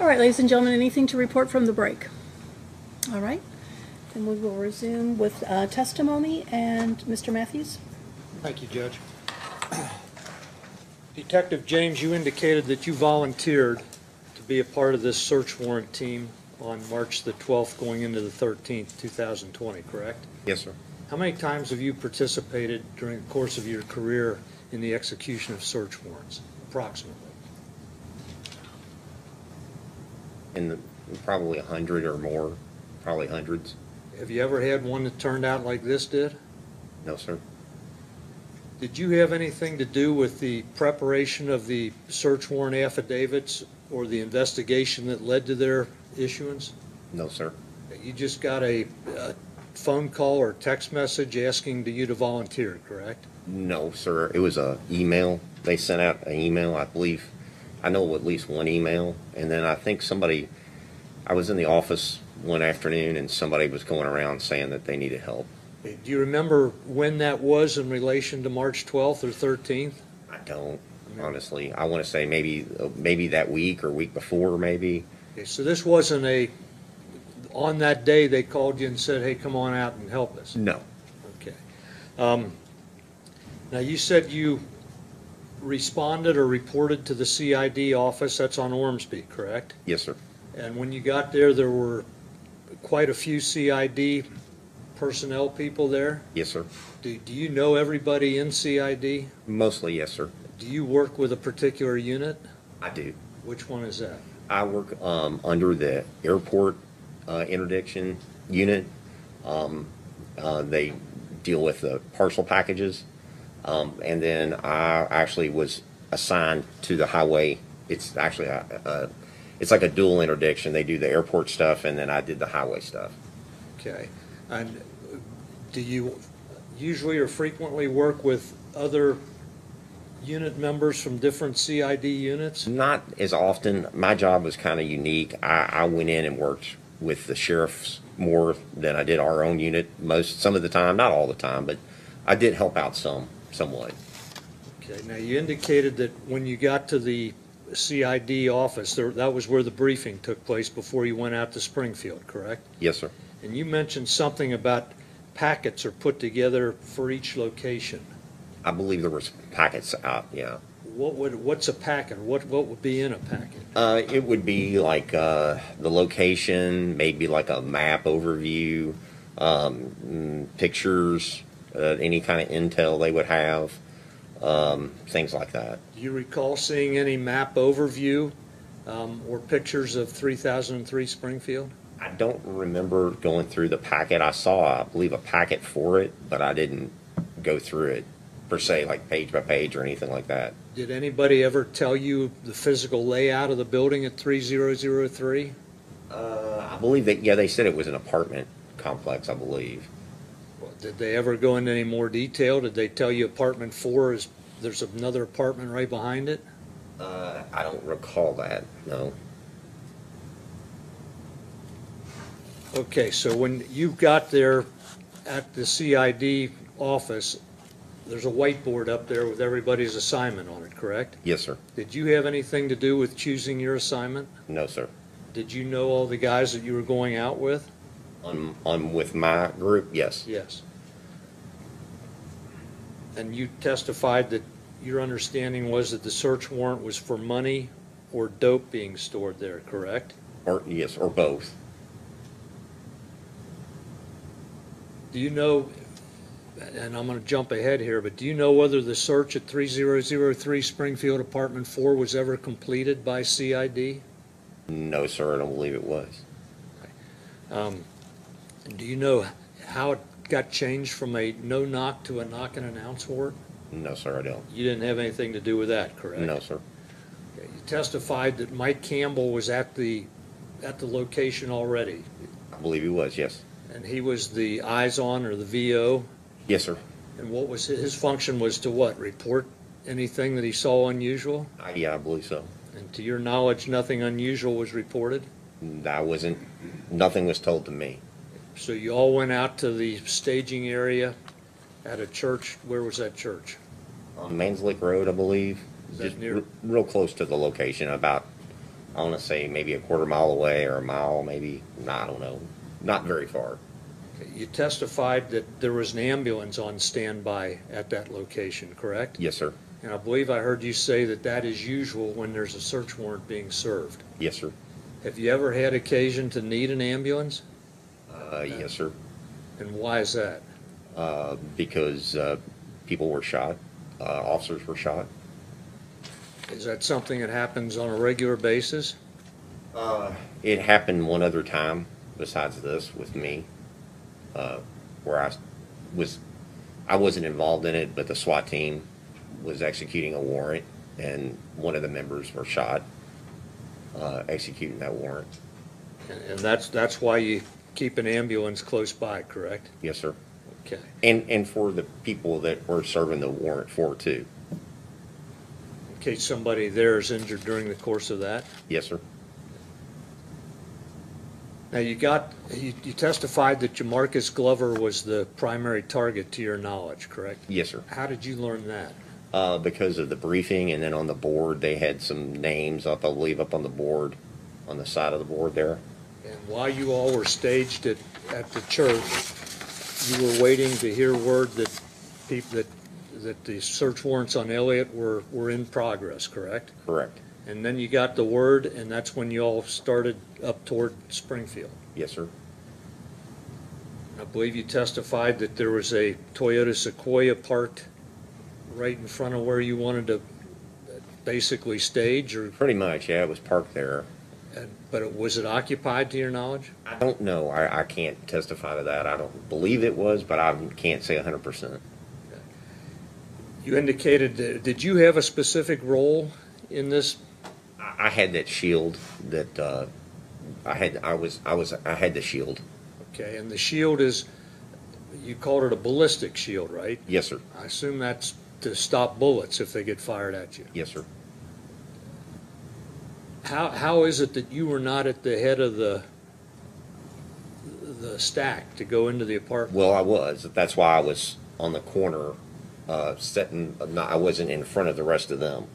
All right, ladies and gentlemen, anything to report from the break? All right, then we will resume with uh, testimony, and Mr. Matthews? Thank you, Judge. Detective James, you indicated that you volunteered to be a part of this search warrant team on March the 12th, going into the 13th, 2020, correct? Yes, sir. How many times have you participated during the course of your career in the execution of search warrants, approximately? In the, probably a hundred or more, probably hundreds. Have you ever had one that turned out like this did? No, sir. Did you have anything to do with the preparation of the search warrant affidavits or the investigation that led to their issuance? No, sir. You just got a, a phone call or text message asking to you to volunteer, correct? No, sir. It was a email. They sent out an email, I believe. I know at least one email, and then I think somebody. I was in the office one afternoon, and somebody was going around saying that they needed help. Do you remember when that was in relation to March 12th or 13th? I don't honestly. I want to say maybe maybe that week or week before, maybe. Okay, so this wasn't a, on that day, they called you and said, hey, come on out and help us? No. Okay. Um, Now, you said you responded or reported to the CID office, that's on Ormsby, correct? Yes, sir. And when you got there, there were quite a few CID personnel people there? Yes, sir. Do, do you know everybody in CID? Mostly, yes, sir. Do you work with a particular unit? I do. Which one is that? I work um, under the airport uh, interdiction unit. Um, uh, they deal with the parcel packages. Um, and then I actually was assigned to the highway. It's actually a, a, it's like a dual interdiction. They do the airport stuff, and then I did the highway stuff. Okay. And do you usually or frequently work with other unit members from different CID units? Not as often. My job was kind of unique. I, I went in and worked with the sheriffs more than I did our own unit most some of the time, not all the time, but I did help out some somewhat. Okay, now you indicated that when you got to the CID office, there, that was where the briefing took place before you went out to Springfield, correct? Yes, sir. And you mentioned something about packets are put together for each location. I believe there was packets out. Yeah. What would, what's a packet? What, what would be in a packet? Uh, it would be like uh, the location, maybe like a map overview, um, mm, pictures, uh, any kind of intel they would have, um, things like that. Do you recall seeing any map overview um, or pictures of 3003 Springfield? I don't remember going through the packet. I saw, I believe, a packet for it, but I didn't go through it per se, like page by page or anything like that. Did anybody ever tell you the physical layout of the building at 3003? Uh, I believe that, yeah, they said it was an apartment complex, I believe. Did they ever go into any more detail? Did they tell you apartment four is, there's another apartment right behind it? Uh, I don't recall that, no. Okay, so when you got there at the CID office, there's a whiteboard up there with everybody's assignment on it, correct? Yes, sir. Did you have anything to do with choosing your assignment? No, sir. Did you know all the guys that you were going out with? On, on with my group, yes. Yes. And you testified that your understanding was that the search warrant was for money or dope being stored there, correct? Or, yes, or both. Do you know, and I'm going to jump ahead here, but do you know whether the search at 3003 Springfield Apartment 4 was ever completed by CID? No, sir, I don't believe it was. Um, Do you know how it got changed from a no-knock to a knock and announce warrant? No, sir, I don't. You didn't have anything to do with that, correct? No, sir. Okay, You testified that Mike Campbell was at the, at the location already, I believe he was, yes. and he was the eyes-on or the VO, Yes, sir. and what was, his his function was to what, report anything that he saw unusual? I, yeah, I believe so. And to your knowledge, nothing unusual was reported? I wasn't, nothing was told to me. So you all went out to the staging area at a church, where was that church? On Manslick Road, I believe. Is that Just near- r- real close to the location, about I want to say maybe a quarter mile away or a mile, maybe. No, I don't know. Not very far. You testified that there was an ambulance on standby at that location, correct? Yes, sir. And I believe I heard you say that that is usual when there's a search warrant being served. Yes, sir. Have you ever had occasion to need an ambulance? Uh, yes, sir. And why is that? Uh, because uh, people were shot, uh, officers were shot. Is that something that happens on a regular basis? Uh, it happened one other time besides this with me, uh, where I was, I wasn't involved in it, but the SWAT team was executing a warrant, and one of the members were shot uh, executing that warrant. And and that's, that's why you keep an ambulance close by, correct? Yes, sir. Okay. And and for the people that we're serving the warrant for too. In case somebody there is injured during the course of that? Yes, sir. Now, you got, you you testified that Jamarcus Glover was the primary target to your knowledge, correct? Yes, sir. How did you learn that? Uh, because of the briefing, and then on the board they had some names up, I believe, up on the board, on the side of the board there. While you all were staged at, at the church, you were waiting to hear word that people, that, that the search warrants on Elliott were, were in progress, correct? Correct. And then you got the word, and that's when you all started up toward Springfield. Yes, sir. I believe you testified that there was a Toyota Sequoia parked right in front of where you wanted to basically stage, or, Pretty much, yeah. It was parked there. But it- was it occupied to your knowledge? I don't know. I, I can't testify to that. I don't believe it was, but I can't say hundred percent. You indicated, that- did you have a specific role in this? I, I had that shield that uh, I had. I was. I was. I had the shield. Okay, and the shield is, you called it a ballistic shield, right? Yes, sir. I assume that's to stop bullets if they get fired at you. Yes, sir. How, how is it that you were not at the head of the, the stack to go into the apartment? Well, I was. That's why I was on the corner, uh, sitting. Not, I wasn't in front of the rest of them.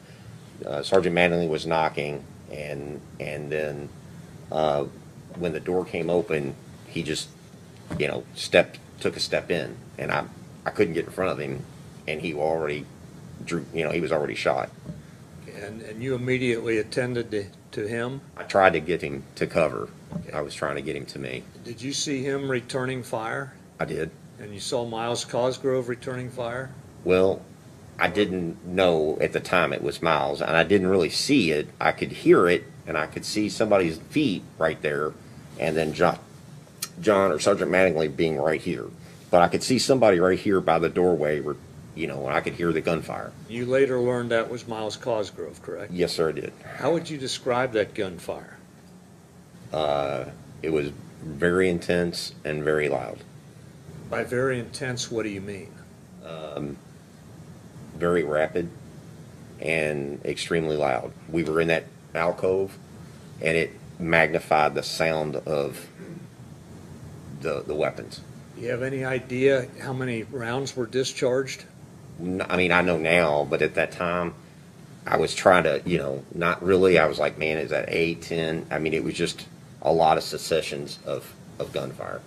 Uh, Sergeant Manley was knocking, and and then uh, when the door came open, he just, you know, stepped, took a step in, and I I couldn't get in front of him, and he already drew. You know, he was already shot. And, and you immediately attended to, to him? I tried to get him to cover. I was trying to get him to me. Did you see him returning fire? I did. And you saw Myles Cosgrove returning fire? Well, I didn't know at the time it was Myles, and I didn't really see it. I could hear it, and I could see somebody's feet right there, and then Jon, Jon or Sergeant Mattingly being right here. But I could see somebody right here by the doorway, where, you know, I could hear the gunfire. You later learned that was Myles Cosgrove, correct? Yes, sir, I did. How would you describe that gunfire? Uh, it was very intense and very loud, By very intense, what do you mean? very rapid, and extremely loud. We were in that alcove, and it magnified the sound of the the weapons. Do you have any idea how many rounds were discharged? I mean, I know now, but at that time, I was trying to, you know, not really. I was like, man, is that eight, ten? I mean, it was just a lot of successions of, of gunfire.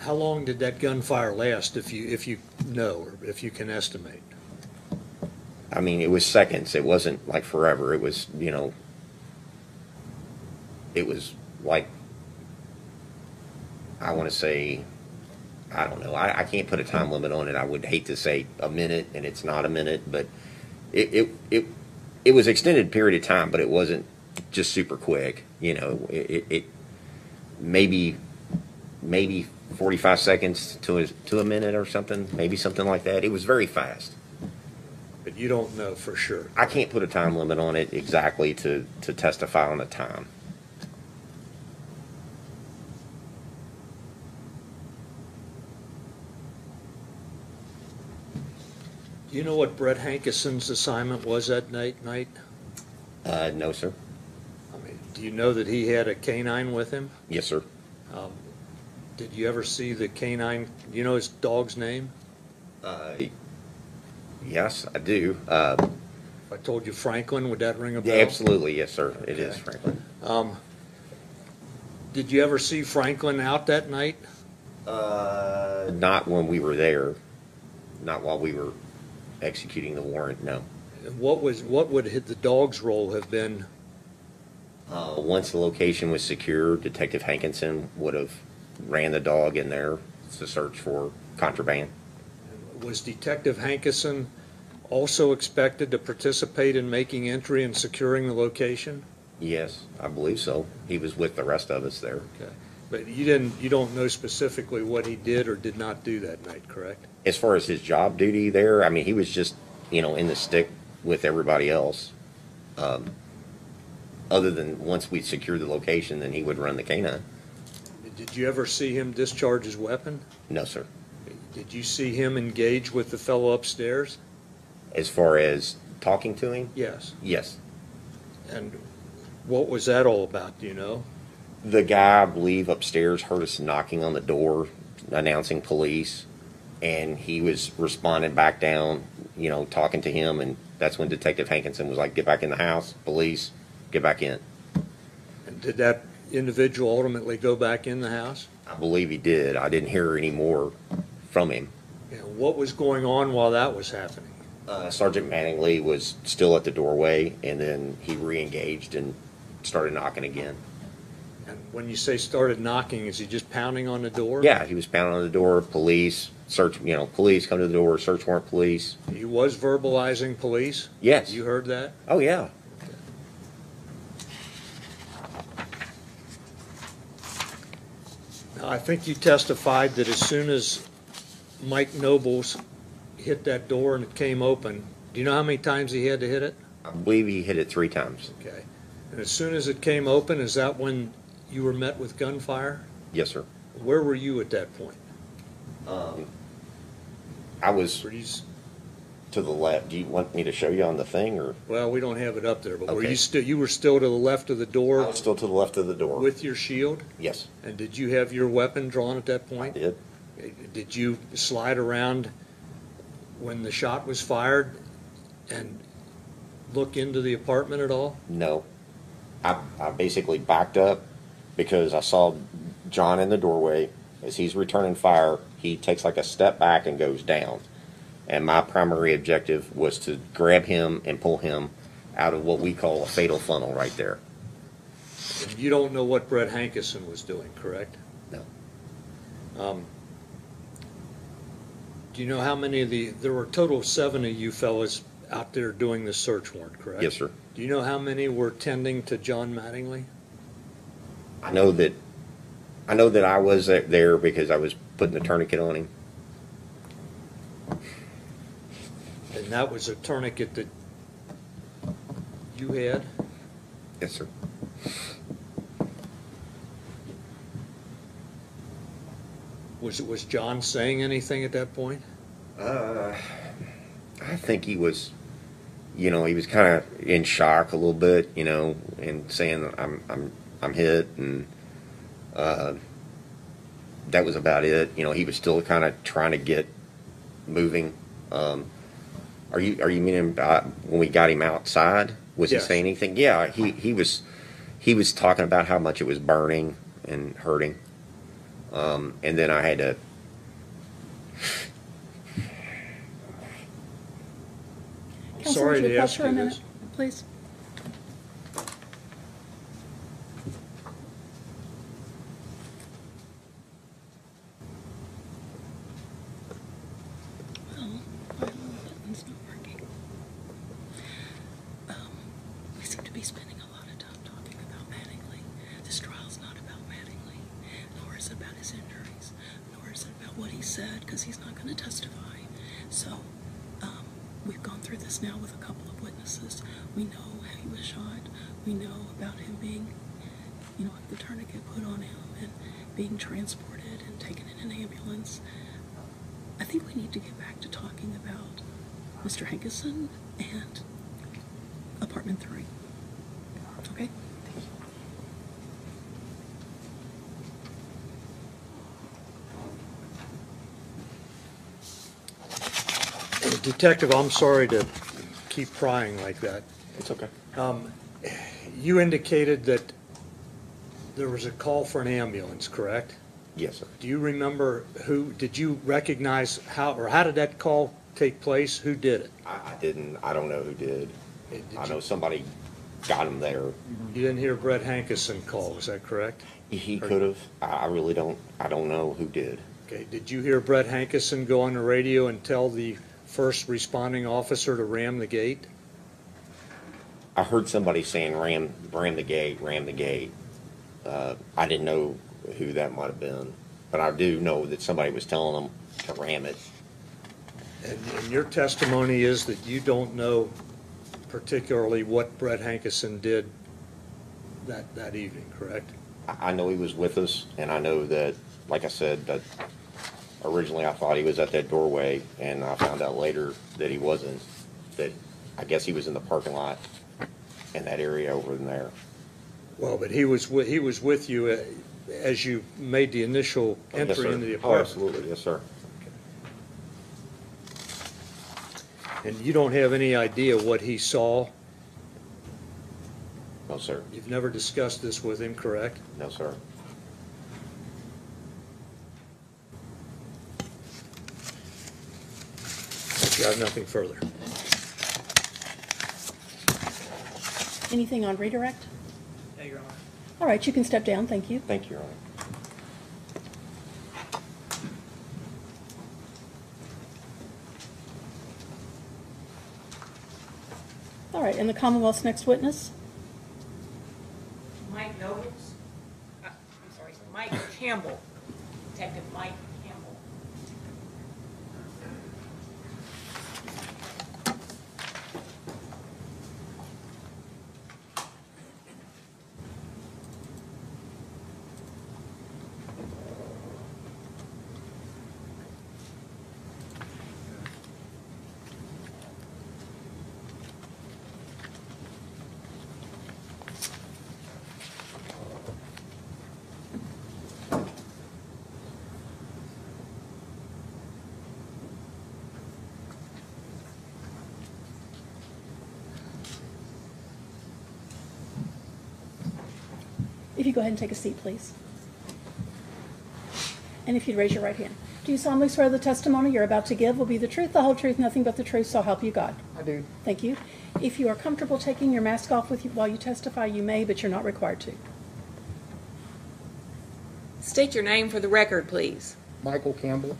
How long did that gunfire last, if you, if you know, or if you can estimate? I mean, it was seconds. It wasn't like forever. It was, you know, it was like, I want to say, I don't know. I, I can't put a time limit on it. I would hate to say a minute, and it's not a minute, but it, it, it, it was extended period of time, but it wasn't just super quick. You know, it, it, maybe, maybe 45 seconds to a, to a minute or something, maybe something like that. It was very fast. But you don't know for sure. I can't put a time limit on it exactly to, to testify on the time. Do you know what Brett Hankison's assignment was that night, night? Uh, no, sir. I mean, do you know that he had a canine with him? Yes, sir. Um, Did you ever see the canine, do you know his dog's name? Uh, yes, I do. Uh, If I told you Franklin, would that ring a bell? yeah, absolutely, yes, sir. It is, Okay. Franklin. Um, did you ever see Franklin out that night? Uh, not when we were there. Not while we were executing the warrant. No. What was, what would hit the dog's role have been? Uh, once the location was secure, Detective Hankinson would have ran the dog in there to search for contraband. Was Detective Hankison also expected to participate in making entry and securing the location? Yes, I believe so. He was with the rest of us there. Okay. But you didn't, you don't know specifically what he did or did not do that night, correct? As far as his job duty there, I mean, he was just, you know, in the stick with everybody else. Um, other than once we secured the location, then he would run the canine. Did you ever see him discharge his weapon? No, sir. Did you see him engage with the fellow upstairs? As far as talking to him, Yes. yes. And what was that all about, do you know? The guy, I believe, upstairs heard us knocking on the door, announcing police, and he was responding back down, you know, talking to him, and that's when Detective Hankinson was like, "Get back in the house, police, get back in." And did that individual ultimately go back in the house? I believe he did. I didn't hear any more from him. And what was going on while that was happening? Uh, Sergeant Mattingly was still at the doorway, and then he re-engaged and started knocking again. And when you say started knocking, is he just pounding on the door? Yeah, he was pounding on the door. Police search, you know, police come to the door. Search warrant, police. He was verbalizing police? Yes. You heard that? Oh yeah. Now, I think you testified that as soon as Mike Nobles hit that door and it came open, do you know how many times he had to hit it? I believe he hit it three times. Okay. And as soon as it came open, is that when you were met with gunfire? Yes, sir. Where were you at that point? Um, I was Were you, s- to the left. Do you want me to show you on the thing, or well, we don't have it up there, but were Okay. you still, you were still to the left of the I door was still to the left of the door? with your shield? yes, And did you have your weapon drawn at that I point? did. Did you slide around when the shot was fired and look into the apartment at all? No, I I basically backed up because I saw Jon in the doorway as he's returning fire. He takes like a step back and goes down, and my primary objective was to grab him and pull him out of what we call a fatal funnel right there. You don't know what Brett Hankison was doing, correct? No. Um, Do you know how many of the, there were a total of seven of you fellas out there doing the search warrant, correct? Yes, sir. Do you know how many were tending to Jon Mattingly? I know that I know that I was there because I was putting the tourniquet on him. And that was a tourniquet that you had? Yes, sir. Was, was Jon saying anything at that point? Uh, I think he was, you know, he was kind of in shock a little bit, you know, and saying I'm I'm I'm hit, and uh, that was about it. You know, he was still kind of trying to get moving. Um, are you are you meaning about when we got him outside? Was Yes. he saying anything? Yeah, he he was he was talking about how much it was burning and hurting. Um, and then I had to Sorry to ask for a you minute, this. Please. Well, my little button's not working. Um, we seem to be spending a lot of time talking about Mattingly. This trial's not about Mattingly, nor is it about his injuries, nor is it about what he said, because he's not going to testify. So, um, we've gone through this now with a couple of witnesses. We know how he was shot. We know about him being, you know, the tourniquet put on him and being transported and taken in an ambulance. I think we need to get back to talking about Mr. Hankison and apartment three. Okay? Detective, I'm sorry to keep prying like that. It's okay. Um, you indicated that there was a call for an ambulance, correct? Yes, sir. Do you remember who, did you recognize how, or how did that call take place? Who did it? I, I didn't, I don't know who did. Did I you- know somebody got him there. You didn't hear Brett Hankison call, is that correct? He could have. I, I really don't, I don't know who did. Okay, did you hear Brett Hankison go on the radio and tell the first responding officer to ram the gate? I heard somebody saying ram, ram the gate, ram the gate. Uh, I didn't know who that might have been, but I do know that somebody was telling them to ram it. And, and your testimony is that you don't know particularly what Brett Hankison did that, that evening, correct? I, I know he was with us, and I know that, like I said, that originally I thought he was at that doorway, and I found out later that he wasn't. That I guess he was in the parking lot in that area over in there. Well, but he was, wi- he was with you uh, as you made the initial Oh, yes, entry sir. into the Oh, apartment. absolutely, yes, sir. And you don't have any idea what he saw? No, sir. You've never discussed this with him, correct? No, sir. You have nothing further. Anything on redirect? No, Your Honor. All right, you can step down, thank you. Thank you, Your Honor. All right, and the Commonwealth's next witness? Mike Nobles, uh, I'm sorry, Mike Campbell, Detective Mike Campbell. If you go ahead and take a seat, please. And if you'd raise your right hand. Do you solemnly swear the testimony you're about to give will be the truth, the whole truth, nothing but the truth, so help you God? I do. Thank you. If you are comfortable taking your mask off with you while you testify, you may, but you're not required to. State your name for the record, please. Michael Campbell,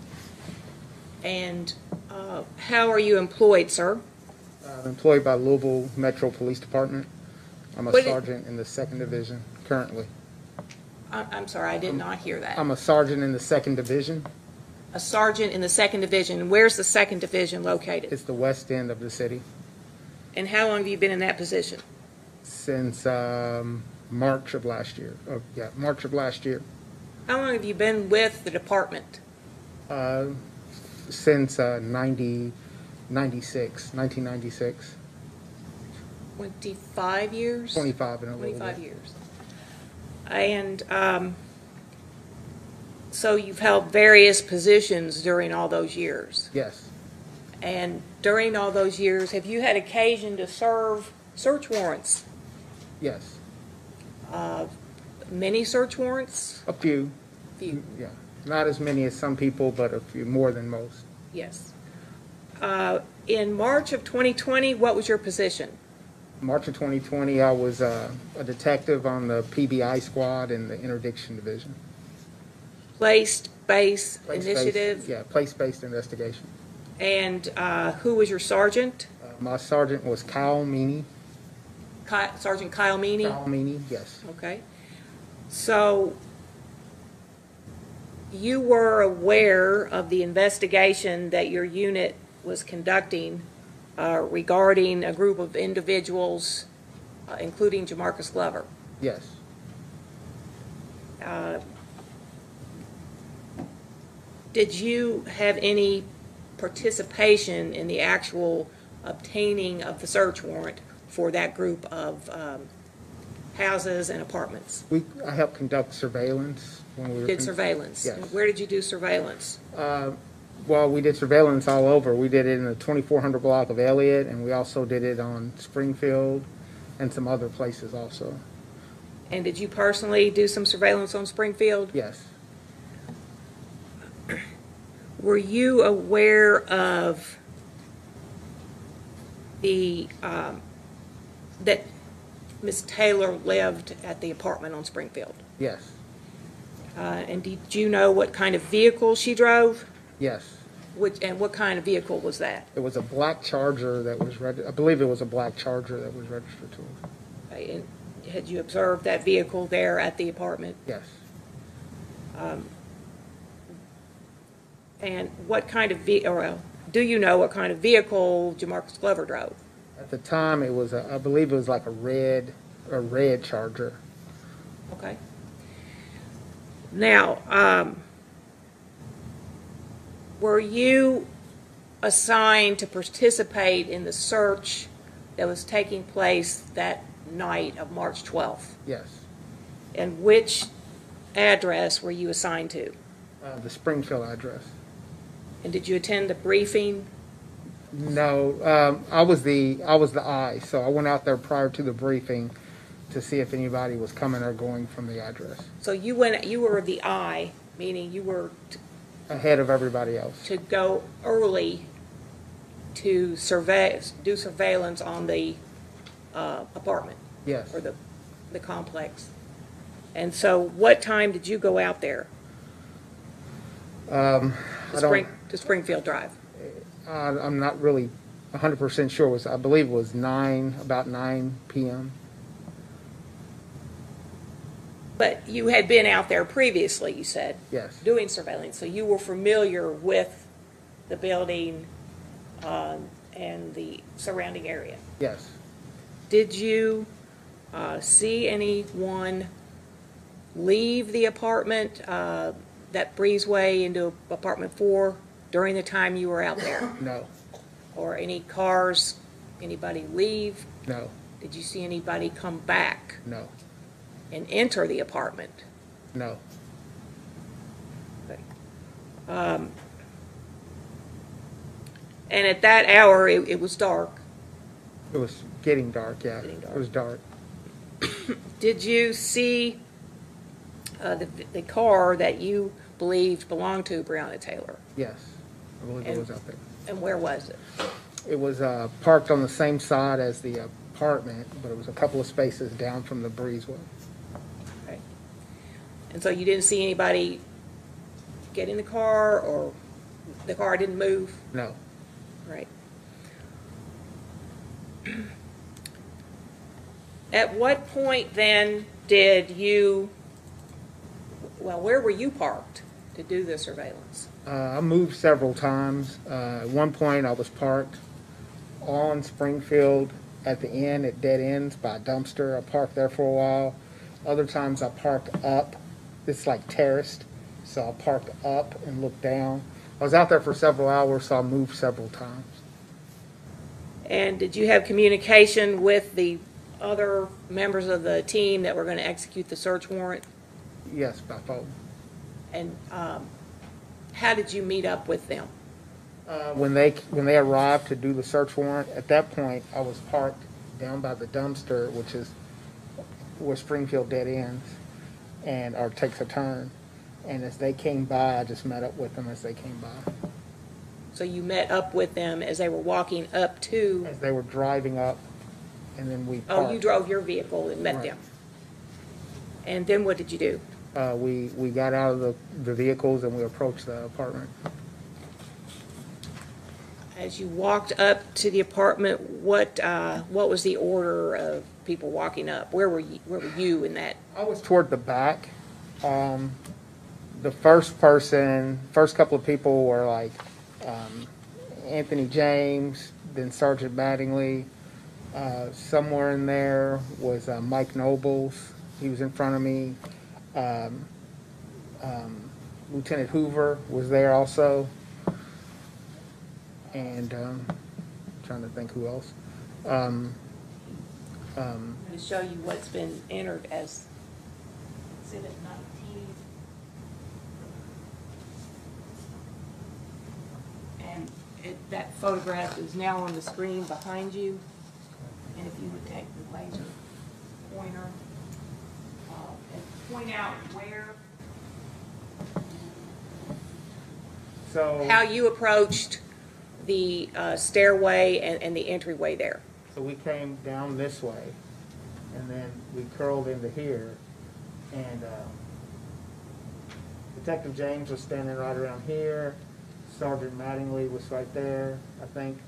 And uh, how are you employed, sir? uh, employed by Louisville Metro Police Department. I'm a What did- sergeant in the second division currently. I- I'm sorry, I did not hear that. I'm a sergeant in the second division. A sergeant in the second division. Where's the second division located? It's the west end of the city And how long have you been in that position? since um, March of last year. Oh, yeah, March of last year. How long have you been with the department? Uh, since uh, 90, 96, 1996. 25 years? 25 and a little 25 years. And um, so you've held various positions during all those years. Yes, And during all those years, have you had occasion to serve search warrants? yes. Uh, Many search warrants? A few, Few, yeah. Not as many as some people, but a few more than most. yes. Uh, In March of 2020, what was your position? March of 2020, I was uh, a detective on the PBI squad in the interdiction division. Place-based Place-based- initiative? Yeah, place-based investigation. And uh, who was your sergeant? Uh, My sergeant was Kyle Meany. Ky- Sergeant Kyle Meany? Kyle Meany, yes. Okay. So you were aware of the investigation that your unit was conducting uh, regarding a group of individuals, uh, including Jamarcus Glover. Yes. Uh, Did you have any participation in the actual obtaining of the search warrant for that group of um, houses and apartments? We, I helped conduct surveillance when we were. Did surveillance? Yes. Where did you do surveillance? Uh, Well, we did surveillance all over. We did it in the 2400 block of Elliott, and we also did it on Springfield and some other places also. And did you personally do some surveillance on Springfield? Yes, Were you aware of the, um, that Ms. Taylor lived at the apartment on Springfield? yes, Uh, And did you know what kind of vehicle she drove? Yes. Which, and what kind of vehicle was that? It was a black Charger that was reg- I believe it was a black Charger that was registered to. Okay, and Had you observed that vehicle there at the apartment? Yes. And what kind of ve, or, uh, do you know what kind of vehicle Jamarcus Glover drove? At the time, it was, a, I believe it was like a red, a red Charger. Okay. Now, um, were you assigned to participate in the search that was taking place that night of March 12th? Yes. And which address were you assigned to? Uh, the Springfield address. And did you attend the briefing? No, um, I was the, I was the eye, so I went out there prior to the briefing to see if anybody was coming or going from the address, So you went, you were the eye, meaning you were ahead of everybody else. to go early to survey, do surveillance on the uh, apartment Yes. or the, the complex. And so what time did you go out there Um, to I don't, Spring, to Springfield Drive? uh, I'm not really hundred percent sure. It was, I believe it was nine, about nine PM. But you had been out there previously, you said, Yes. doing surveillance, so you were familiar with the building um, and the surrounding area. Yes. Did you uh, see anyone leave the apartment, uh, that breezeway into apartment four during the time you were out there? No. Or any cars, anybody leave? No. Did you see anybody come back No. And enter the apartment? No. Okay. And at that hour, it, it was dark. It was getting dark. Yeah. Getting dark. It was dark. Did you see uh, the, the car that you believed belonged to Breonna Taylor? Yes. I believe it And- was out there. And where was it? It was uh, parked on the same side as the apartment, but it was a couple of spaces down from the breezeway. And so you didn't see anybody get in the car, or the car didn't move? No. Right. At what point then did you, well, where were you parked to do the surveillance? Uh, I moved several times. Uh, at one point, I was parked on Springfield at the end at dead ends by a dumpster. I parked there for a while. Other times, I parked up. It's like terraced, so I parked up and looked down. I was out there for several hours, so I moved several times. And did you have communication with the other members of the team that were going to execute the search warrant? Yes, by phone. And um, how did you meet up with them? Uh, when they when they arrived to do the search warrant, at that point I was parked down by the dumpster, which is where Springfield dead ends, and or takes a turn. And as they came by, I just met up with them as they came by. So you met up with them as they were walking up to, As they were driving up, and then we oh, parked. you drove your vehicle and met Right. them? And then what did you do? Uh, we we got out of the the vehicles and we approached the apartment. As you walked up to the apartment, what, uh, what was the order of people walking up? Where were you, where were you in that? I was toward the back. Um, the first person, first couple of people were like um, Anthony James, then Sergeant Mattingly. Uh, somewhere in there was uh, Mike Nobles. He was in front of me. Um, um, Lieutenant Hoover was there also. And um, trying to think who else. Um, um, To show you what's been entered as Exhibit 19. it- that photograph is now on the screen behind you. And if you would take the laser pointer uh, and point out where, So, how you approached the uh, stairway and, and the entryway there. so we came down this way, and then we curled into here, and, um, Detective James was standing right around here, Sergeant Mattingly was right there, I think.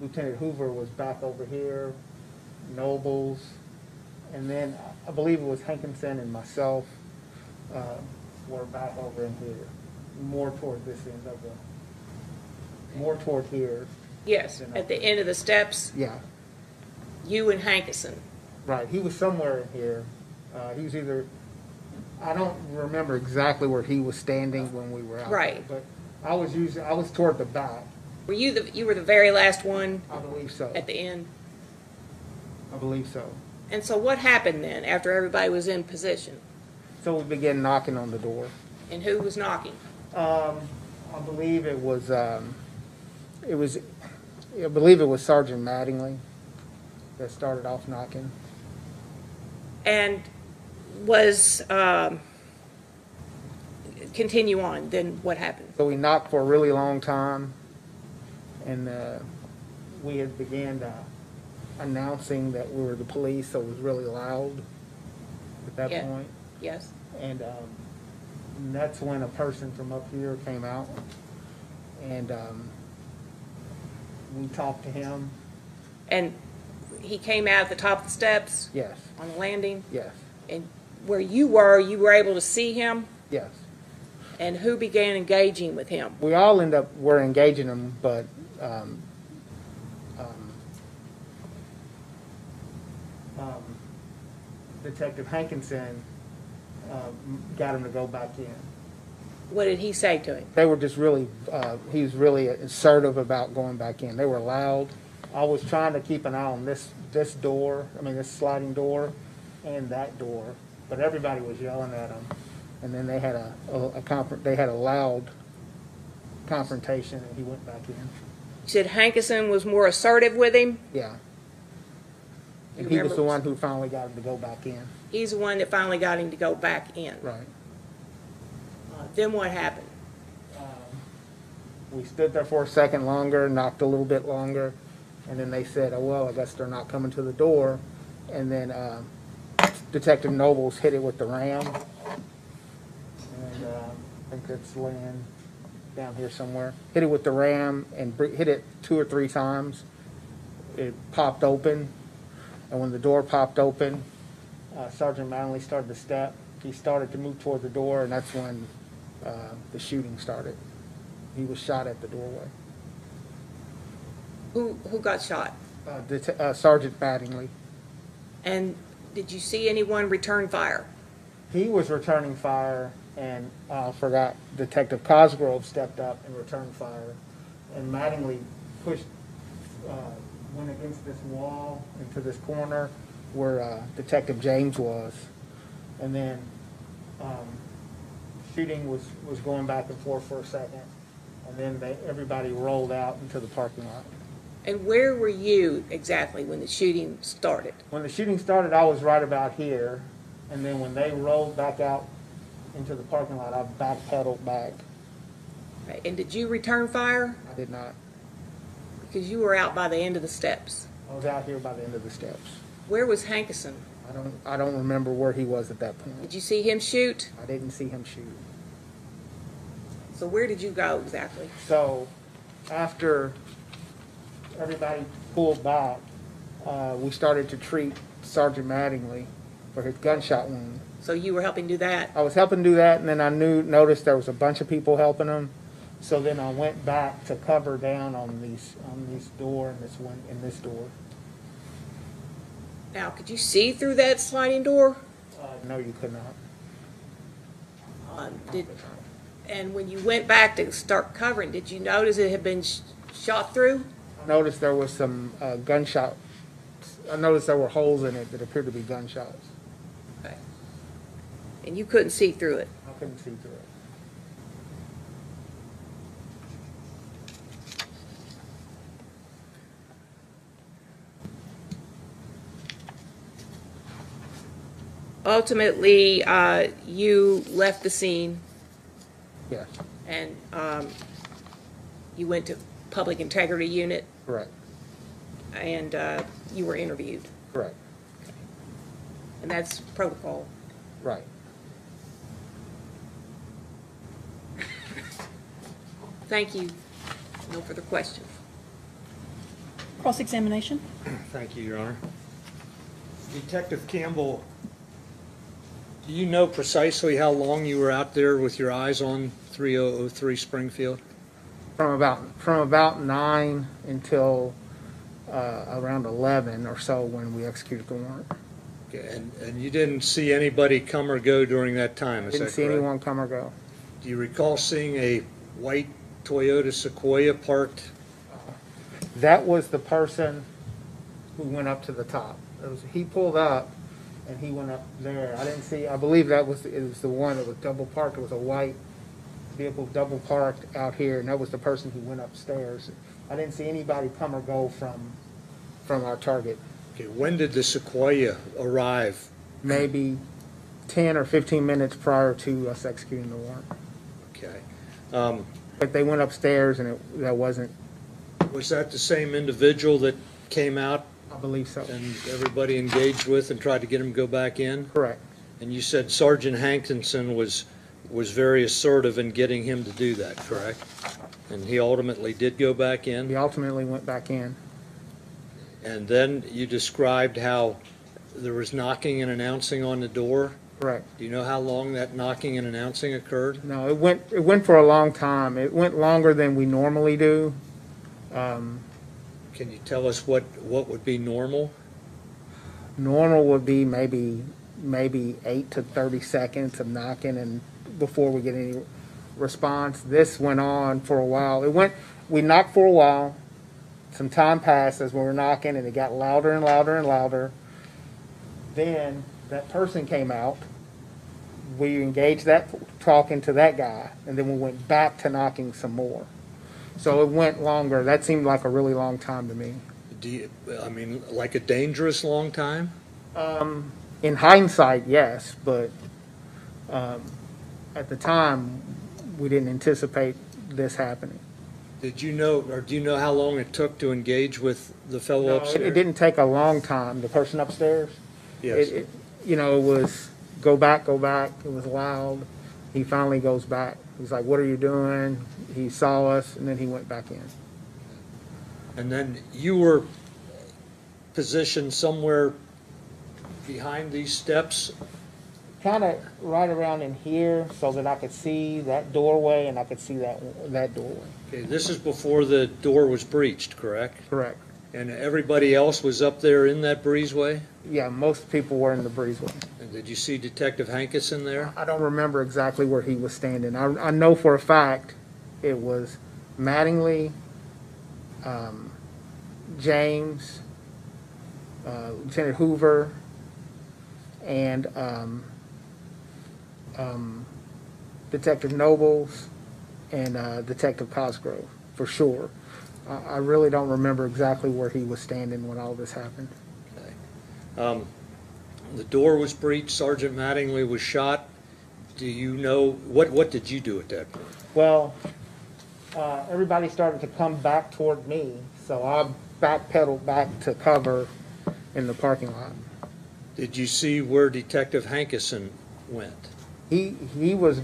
Lieutenant Hoover was back over here, Nobles, and then I believe it was Hankinson and myself, uh, were back over in here, more toward this end of the, more toward here. Yes, at the end of the steps, Yeah, you and Hankison. right, he was somewhere in here, uh, he was either, I don't remember exactly where he was standing when we were out there. Right. But I was usually, I was toward the back, Were you the, you were the very last one I believe so, at the end? I believe so. And so what happened then, after everybody was in position? So we began knocking on the door. And who was knocking? Um, I believe it was, um, it was, I believe it was Sergeant Mattingly that started off knocking. And was, um, continue on, then what happened? So we knocked for a really long time, and uh, we had began uh, announcing that we were the police, so it was really loud at that Yeah. point. Yes? And, um, and that's when a person from up here came out, and um, we talked to him. And he came out at the top of the steps Yes, on the landing, yes, and where you were, you were able to see him? yes. And who began engaging with him? We all end up were engaging him, but um, um, um, Detective Hankinson um, got him to go back in. What did he say to him? They were just really, uh, he was really assertive about going back in. They were loud. I was trying to keep an eye on this this door, I mean this sliding door, and that door, but everybody was yelling at him. And then they had a a, a confer- they had a loud confrontation, and he went back in. You said Hankison was more assertive with him? Yeah. You And he was remember- the one who finally got him to go back in. He's the one that finally got him to go back in. Right. Uh, Then what happened? We stood there for a second longer, knocked a little bit longer, and then they said, oh, well, I guess they're not coming to the door. And then um, Detective Nobles hit it with the ram. And um, I think that's Lynn down here somewhere. Hit it with the ram and br- hit it two or three times. It popped open. And when the door popped open, uh, Sergeant Manley started to step. He started to move toward the door, and that's when uh, the shooting started. He was shot at the doorway. Who, who got shot? Uh, uh, Sergeant Mattingly. And did you see anyone return fire? He was returning fire, and I forgot Detective Cosgrove stepped up and returned fire. And Mattingly pushed, uh, went against this wall into this corner where uh, Detective James was. And then um, shooting was, was going back and forth for a second. And then they, everybody rolled out into the parking lot. And where were you exactly when the shooting started? When the shooting started, I was right about here, and then when they rolled back out into the parking lot, I backpedaled back. Okay, And did you return fire? I did not. Because you were out by the end of the steps. I was out here by the end of the steps. Where was Hankison? I don't. I don't remember where he was at that point. Did you see him shoot? I didn't see him shoot. So where did you go exactly? So, after everybody pulled back, uh, we started to treat Sergeant Mattingly for his gunshot wound. So you were helping do that? I was helping do that, and then I knew noticed there was a bunch of people helping him. So then I went back to cover down on these on this door and this one and this door. Now, could you see through that sliding door? Uh, no, you could not. Um, did, and when you went back to start covering, did you notice it had been sh- shot through? noticed there was some uh, gunshot. I noticed there were holes in it that appeared to be gunshots. Okay. And you couldn't see through it? I couldn't see through it. Ultimately, uh, you left the scene Yes. and um, you went to Public Integrity Unit correct, and uh, you were interviewed. correct, And that's protocol. right. Thank you. No further questions. Cross-examination? Thank you, Your Honor. Detective Campbell, do you know precisely how long you were out there with your eyes on 3003 Springfield? From about, from about nine until uh, around 11 or so when we executed the warrant. Okay, And, and you didn't see anybody come or go during that time, is Didn't correct? see anyone come or go. Do you recall seeing a white Toyota Sequoia parked? That was the person who went up to the top. It was, he pulled up and he went up there. I didn't see, I believe that was, it was the one that was double parked. It was a white vehicle double parked out here and that was the person who went upstairs. I didn't see anybody come or go from, from our target. Okay, when did the Sequoia arrive? Maybe ten or fifteen minutes prior to us executing the warrant. Okay. Um, But they went upstairs and it, that wasn't, Was that the same individual that came out I believe so. and everybody engaged with and tried to get him to go back in? Correct. And you said Sergeant Hankison was, was very assertive in getting him to do that, correct? And he ultimately did go back in? He ultimately went back in. And then you described how there was knocking and announcing on the door? Correct. Do you know how long that knocking and announcing occurred? No, it went, it went for a long time. It went longer than we normally do. Um, Can you tell us what, what would be normal? normal would be maybe, maybe eight to thirty seconds of knocking and before we get any response. This went on for a while. It went, we knocked for a while. Some time passed as we were knocking and it got louder and louder and louder. Then that person came out. We engaged that, talking to that guy, and then we went back to knocking some more. So it went longer. That seemed like a really long time to me. Do you, I mean, like a dangerous long time? Um, in hindsight, yes, but um, at the time, we didn't anticipate this happening. Did you know, or do you know how long it took to engage with the fellow it, upstairs? it didn't take a long time. The person upstairs, Yes. it, it, you know, it was go back, go back. It was loud. He finally goes back. He's like, "What are you doing?" He saw us, and then he went back in. And then you were positioned somewhere behind these steps? Kind of right around in here, so that I could see that doorway, and I could see that that doorway. Okay, this is before the door was breached, correct? Correct. And everybody else was up there in that breezeway? Yeah, most people were in the breezeway. And did you see Detective Hankison there? I don't remember exactly where he was standing. I, I know for a fact it was Mattingly, um, James, uh, Lieutenant Hoover, and um, um, Detective Nobles and uh, Detective Cosgrove, for sure. I, I really don't remember exactly where he was standing when all this happened. Um, The door was breached, Sergeant Mattingly was shot. Do you know, what, what did you do at that point? Well, uh, everybody started to come back toward me, so I backpedaled back to cover in the parking lot. Did you see where Detective Hankison went? He, he was,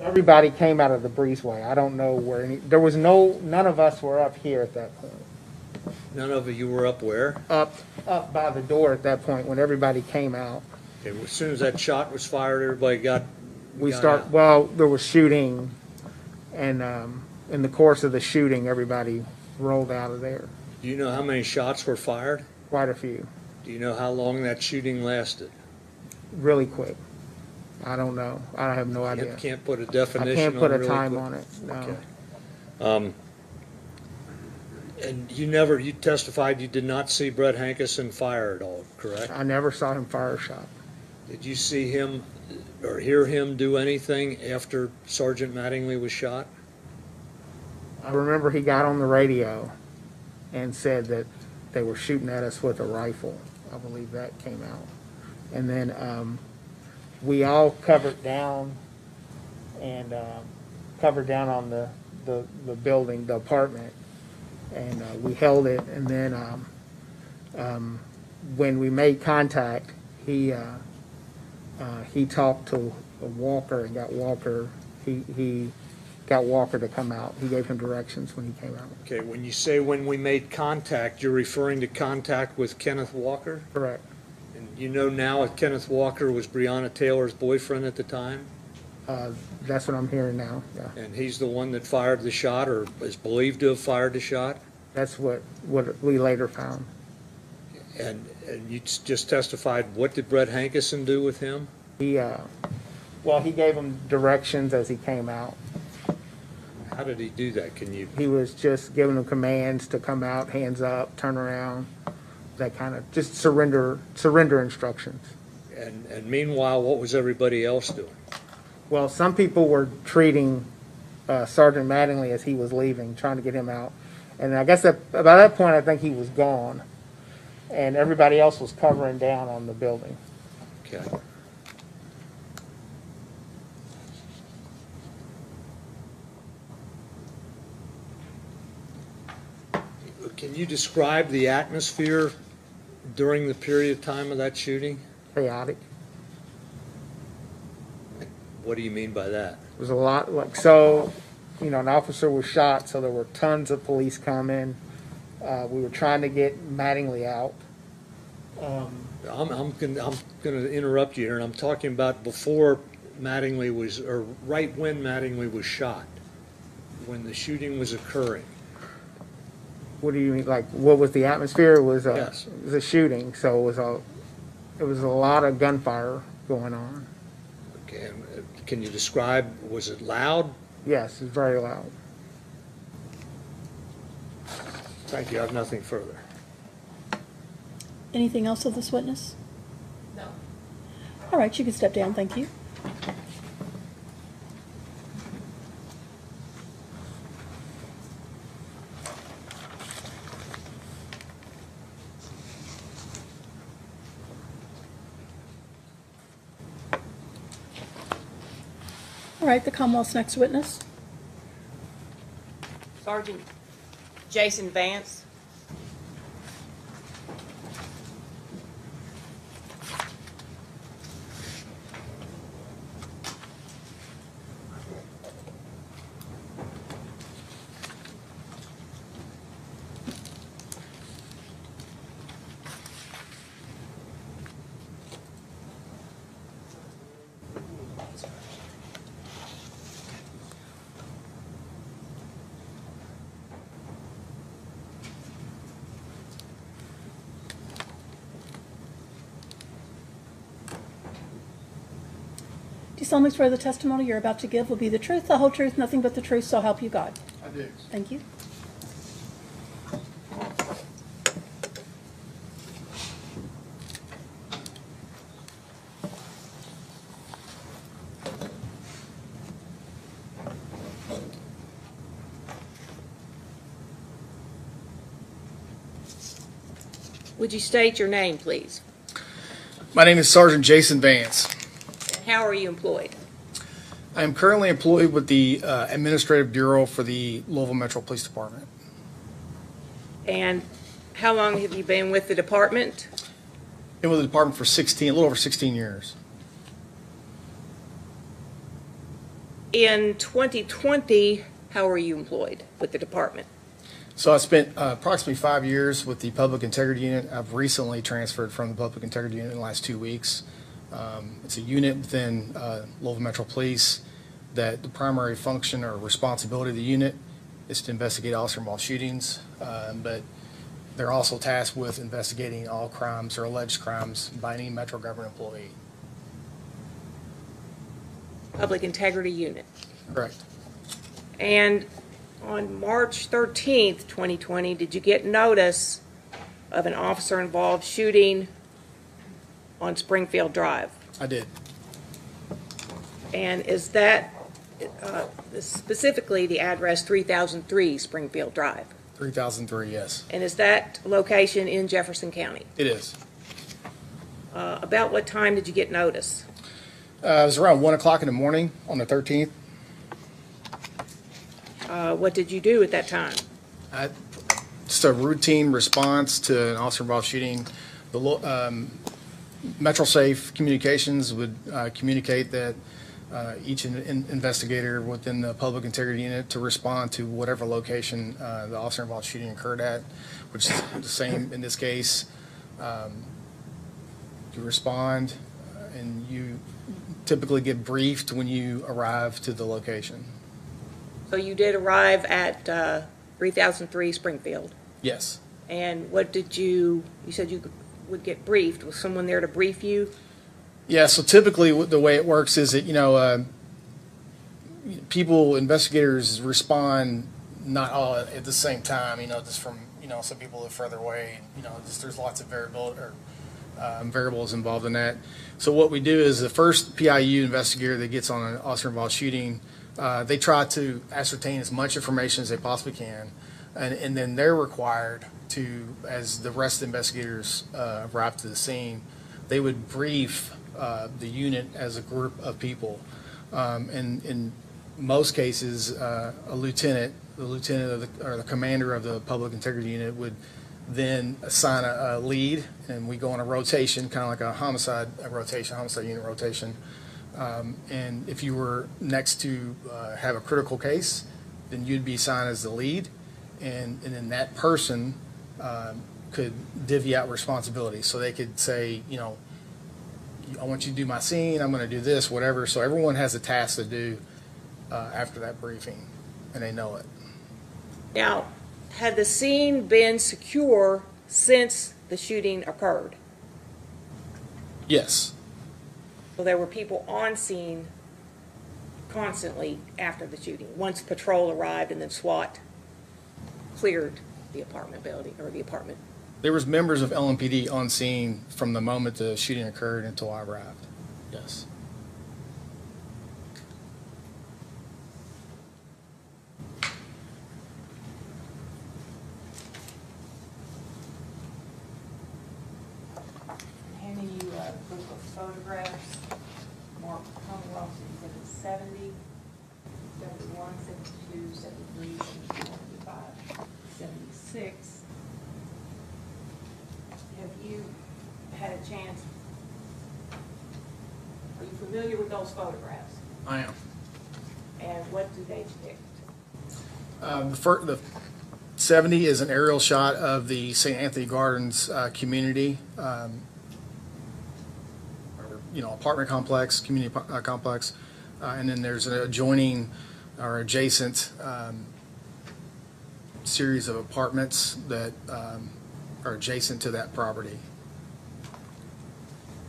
everybody came out of the breezeway. I don't know where any, there was no, none of us were up here at that point. None of you were up where? Up, up by the door at that point when everybody came out. Okay, as soon as that shot was fired, everybody got, We got start, out. well, there was shooting, and, um, in the course of the shooting, everybody rolled out of there. Do you know how many shots were fired? Quite a few. Do you know how long that shooting lasted? really quick. I don't know. I have no You idea. can't put a I definition on can't put a really time quick. on it. No. Okay. Um, And you never, you testified you did not see Brett Hankison fire at all, correct? I never saw him fire a shot. Did you see him or hear him do anything after Sergeant Mattingly was shot? I remember he got on the radio and said that they were shooting at us with a rifle. I believe that came out. And then, um, we all covered down and, uh, covered down on the, the, the building, the apartment. And, uh, we held it and then, um, um, when we made contact, he, uh, uh, he talked to Walker and got Walker, he, he got Walker to come out. He gave him directions when he came out. Okay, when you say when we made contact, you're referring to contact with Kenneth Walker? Correct. And you know now if Kenneth Walker was Breonna Taylor's boyfriend at the time? Uh, that's what I'm hearing now, yeah. And he's the one that fired the shot or is believed to have fired the shot? That's what, what we later found. And, and you just testified, what did Brett Hankison do with him? He, uh, well, he gave him directions as he came out. How did he do that? Can you, He was just giving them commands to come out, hands up, turn around, that kind of, just surrender, surrender instructions. and, and meanwhile, what was everybody else doing? Well, some people were treating uh, Sergeant Mattingly as he was leaving, trying to get him out. And I guess that, by that point, I think he was gone. And everybody else was covering down on the building. Okay. Can you describe the atmosphere during the period of time of that shooting? Chaotic. What do you mean by that? It was a lot, like, so, you know, an officer was shot, so there were tons of police coming. Uh, we were trying to get Mattingly out. Um, I'm, I'm gonna, I'm gonna interrupt you here, and I'm talking about before Mattingly was, or right when Mattingly was shot, when the shooting was occurring. What do you mean, like, what was the atmosphere? It was a, Yes. it was a shooting, so it was a, it was a lot of gunfire going on. Okay, and, uh, can you describe, was it loud? Yes, it's very loud. Thank you, I have nothing further. Anything else of this witness? No. All right, you can step down, thank you. All right, the Commonwealth's next witness. Sergeant Jason Vance. You solemnly swear the testimony you're about to give will be the truth, the whole truth, nothing but the truth, so help you God? I do. Thank you. Would you state your name, please? My name is Sergeant Jason Vance. How are you employed? I am currently employed with the uh, Administrative Bureau for the Louisville Metro Police Department. And how long have you been with the department? Been with the department for 16, a little over 16 years. In 2020, how were you employed with the department? So I spent uh, approximately five years with the Public Integrity Unit. I've recently transferred from the Public Integrity Unit in the last two weeks. Um, It's a unit within uh, Louisville Metro Police that the primary function or responsibility of the unit is to investigate officer-involved shootings, uh, but they're also tasked with investigating all crimes or alleged crimes by any Metro government employee. Public Integrity Unit. Correct. And on March 13th, 2020, did you get notice of an officer-involved shooting on Springfield Drive? I did. And is that uh, specifically the address 3003 Springfield Drive? 3003, yes. And is that location in Jefferson County? It is. Uh, About what time did you get notice? Uh, it was around one o'clock in the morning on the thirteenth. Uh, What did you do at that time? Just a routine response to an officer-involved shooting. The lo- um, MetroSafe Communications would uh, communicate that uh, each in- in- investigator within the Public Integrity Unit to respond to whatever location uh, the officer-involved shooting occurred at, which is the same in this case. Um, You respond, uh, and you typically get briefed when you arrive to the location. So you did arrive at uh, 3003 Springfield, Yes. and what did you, you said you would get briefed, was someone there to brief you? Yeah, so typically the way it works is that, you know, uh, people, investigators respond not all at the same time, you know, just from, you know, some people live further away, you know, just there's lots of variable or um, variables involved in that. So what we do is the first PIU investigator that gets on an officer involved shooting, uh, they try to ascertain as much information as they possibly can. And, and then they're required to, as the rest of the investigators uh, arrive to the scene, they would brief uh, the unit as a group of people. Um, and in most cases, uh, a lieutenant, the lieutenant of the, or the commander of the public integrity unit would then assign a, a lead, and we go on a rotation, kind of like a homicide a rotation, homicide unit rotation. Um, and if you were next to uh, have a critical case, then you'd be assigned as the lead, and and then that person um, could divvy out responsibility. So they could say, you know, I want you to do my scene, I'm going to do this, whatever. So everyone has a task to do uh, after that briefing, and they know it. Now, had the scene been secure since the shooting occurred? Yes. So there were people on scene constantly after the shooting, once patrol arrived and then SWAT cleared the apartment building, or the apartment. There was members of LMPD on scene from the moment the shooting occurred until I arrived. Yes. Handing you a book of photographs, marked Commonwealth Exhibit 70, 71, 72, 73, 74, 75, 76. Have you had a chance, are you familiar with those photographs? I am. And what do they depict? Um, the, fir- the 70 is an aerial shot of the St. Anthony Gardens uh, community, um, or, you know, apartment complex, community po- uh, complex. Uh, and then there's an adjoining or adjacent um, series of apartments that um, are adjacent to that property.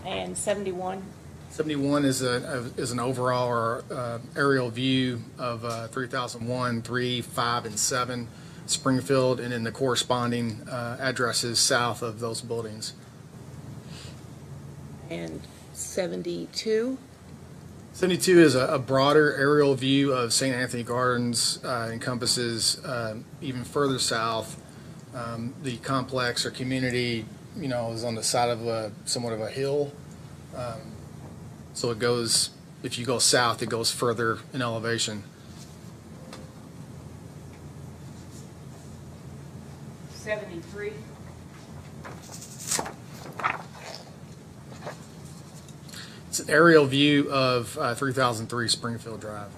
And 71? 71 is a, is an overall or uh, aerial view of uh, 3001, 3, 5, and 7 Springfield, and then the corresponding uh, addresses south of those buildings. And 72? 72 is a a broader aerial view of St. Anthony Gardens, uh, encompasses um, even further south. Um, The complex or community, you know, is on the side of a, somewhat of a hill. Um, So it goes, if you go south, it goes further in elevation. 73? It's an aerial view of uh, 3003 Springfield Drive.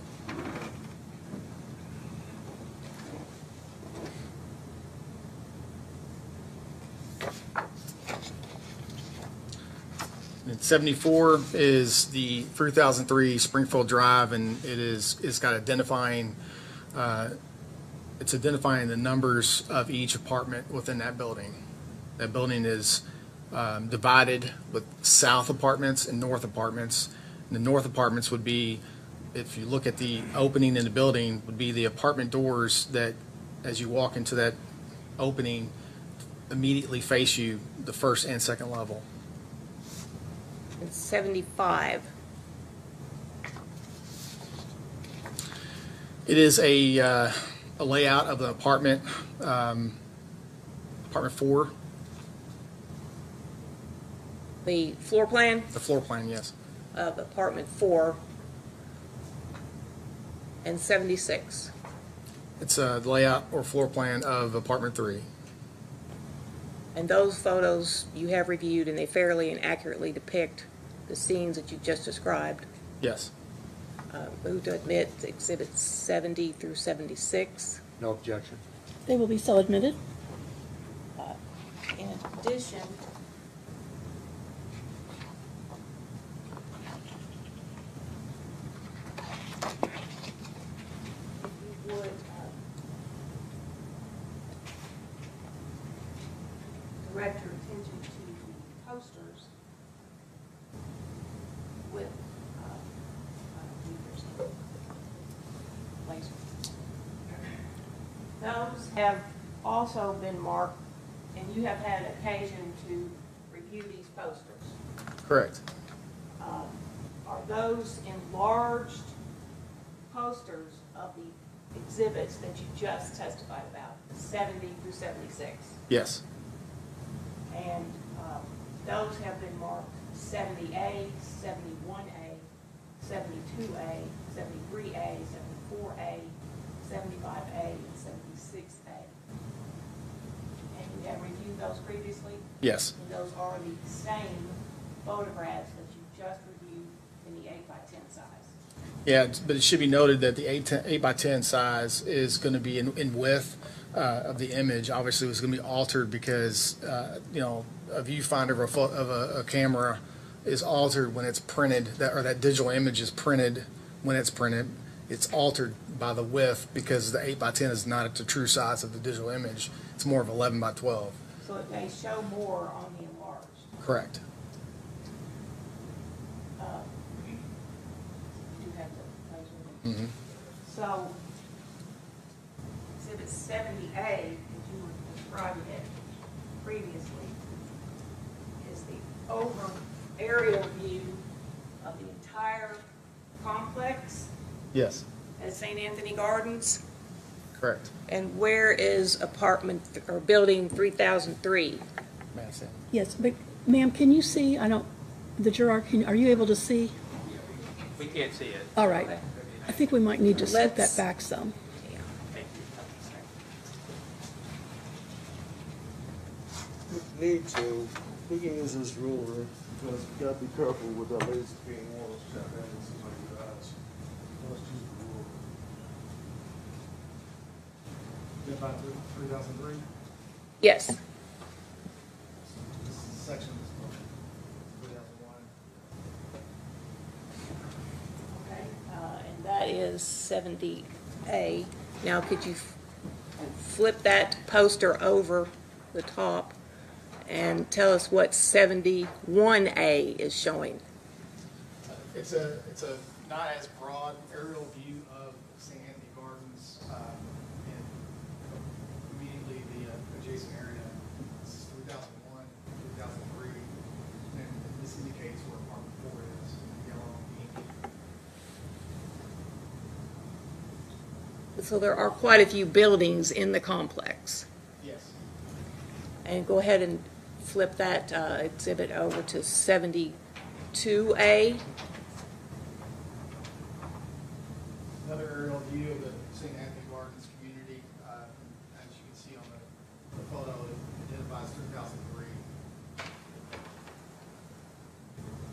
And 74 is the 3003 Springfield Drive, and it is, it's got identifying, uh, it's identifying the numbers of each apartment within that building. That building is um, divided with south apartments and north apartments. And the north apartments would be, if you look at the opening in the building, would be the apartment doors that, as you walk into that opening, immediately face you, the first and second level. And 75? It is a, uh, a layout of the apartment, um, apartment four. the floor plan The floor plan, yes. of apartment four and seventy-six. It's a layout or floor plan of apartment three. And those photos you have reviewed, and they fairly and accurately depict the scenes that you just described. Yes. Uh, Move to admit exhibits 70 through 76. No objection. They will be so admitted. In addition, if you would uh, direct your attention to the posters with, uh, uh, leaders. Those have also been marked, and you have had occasion to review these posters. Correct. Um, Are those enlarged posters of the exhibits that you just testified about, 70 through 76? Yes. And um, those have been marked 70A, 71A, 72A, 73A, 74A, 75A, and 76A. And you have reviewed those previously? Yes. And those are the same photographs that you just reviewed in the eight by ten size. Yeah, but it should be noted that the eight by ten size is going to be in, in width uh, of the image. Obviously, it was going to be altered because, uh, you know, a viewfinder of a, of a, a camera is altered when it's printed, that, or that digital image is printed when it's printed. It's altered by the width because the eight by ten is not the true size of the digital image. It's more of eleven by twelve. So it may show more on the enlarged. Correct. Uh, You do have the measurement. So exhibit seventy A, as you were describing it previously, is the over aerial view of the entire complex Yes. at St. Anthony Gardens. Correct. And where is apartment, or building three thousand three? May I? Yes, but ma'am, can you see, I don't, the juror, can, are you able to see? We can't see it. All right. I think we might need to slip that Let's- back some. Thank you. If need to, we can use this ruler, because we gotta be careful with our laser being one of those shot down and somebody's eyes. Let's use the ruler. Is that three thousand three? Yes, This section is three 70A. Now could you flip that poster over the top and tell us what 71A is showing? It's a, it's a not as broad aerial view So there are quite a few buildings in the complex. Yes. And go ahead and flip that uh, exhibit over to seventy-two A. Another aerial view of the St. Anthony Gardens community, uh, as you can see on the, the photo, it identifies three thousand three.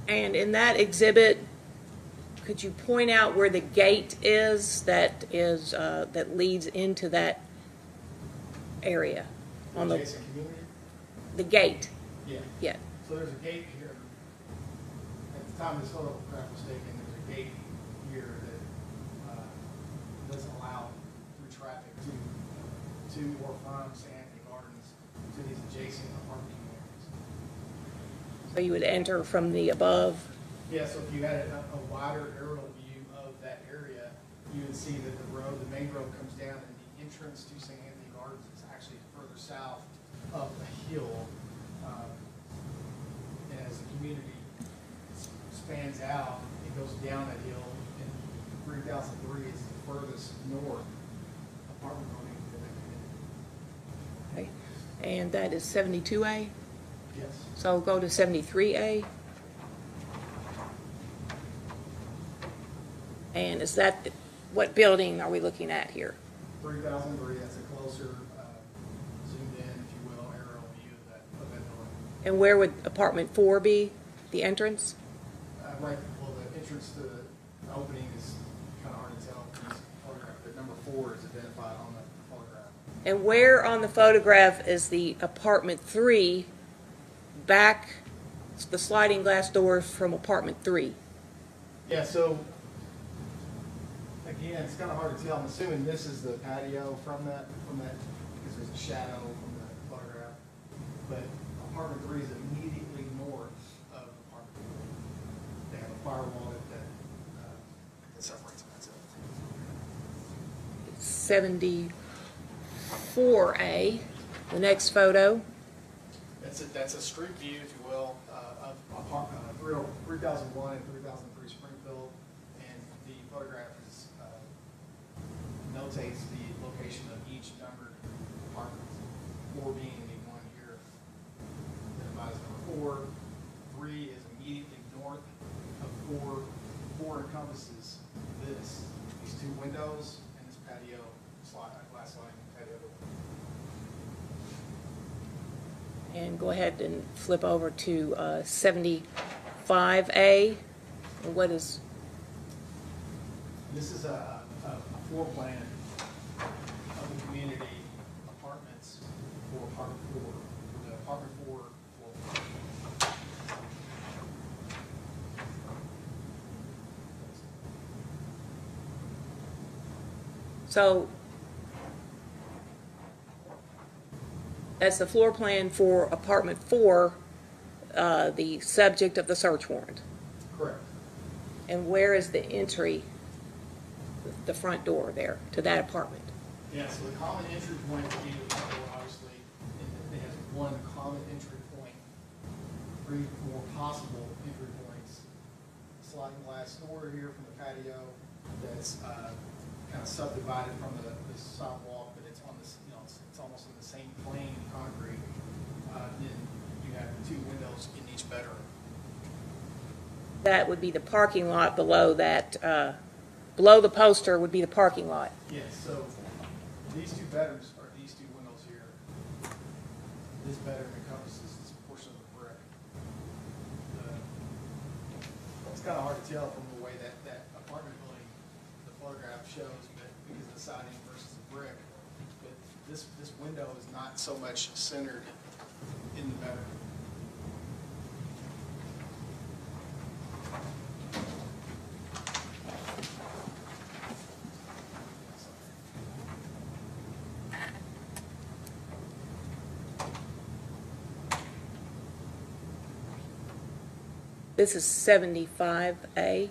And in that exhibit, could you point out where the gate is that is, uh, that leads into that area? On the, Adjacent community? the gate, Yeah. yeah. So there's a gate here. At the time this photograph was taken, there's a gate here that uh, doesn't allow through traffic to, to or from. Anthony Gardens to these adjacent apartment communities. So you would enter from the above, yeah, so if you had a, a wider aerial view of that area, you would see that the road, the main road comes down and the entrance to St. Anthony Gardens is actually further south up a hill. Um, and as the community spans out, it goes down that hill and 3003 is the furthest north apartment building for that community. Okay, and that is 72A? Yes. So go to 73A? And is that, the- what building are we looking at here? Three thousand three, that's a closer, uh, zoomed in, if you will, aerial view of that, of that building. And where would apartment four be, the entrance? Uh, right, well, the entrance to the opening is kind of hard to tell from this photograph, but number four is identified on the photograph. And where on the photograph is the apartment three back, the sliding glass door from apartment three? Yeah, so, again, it's kind of hard to tell. I'm assuming this is the patio from that, from that, because there's a shadow from the photograph. But apartment three is immediately north of apartment four. They have a firewall that, that, uh, that separates them, that's it. Seventy-four A, the next photo. That's a, that's a street view, if you will, uh, of apart, uh, three, three thousand one and three thousand three Springfield. And the photograph is, uh, notates the location of each numbered apartment, four being the one here. Identified as number four. Three is immediately north of four. Four encompasses this, these two windows and this patio slide, glass sliding patio. And go ahead and flip over to uh, seventy-five A. And what is, This is a a floor plan of the community apartments for apartment four, for the apartment four floor plan. So that's the floor plan for apartment four, uh, the subject of the search warrant. Correct. And where is the entry, the front door there to that apartment? Yeah, so the common entry point would be the front door, obviously, and it has one common entry point, three more possible entry points. Sliding glass door here from the patio that's, uh, kind of subdivided from the, the sidewalk, but it's on this, you know, it's, it's almost in the same plane of concrete. Uh, then you have two windows in each bedroom. That would be the parking lot below that, uh, below the poster would be the parking lot. Yes, so these two bedrooms are these two windows here. This bedroom encompasses this portion of the brick. The- It's kind of hard to tell from the way that, that apartment building, the photograph shows, but because of the siding versus the brick. But this, this window is not so much centered in the bedroom. This is seventy-five A.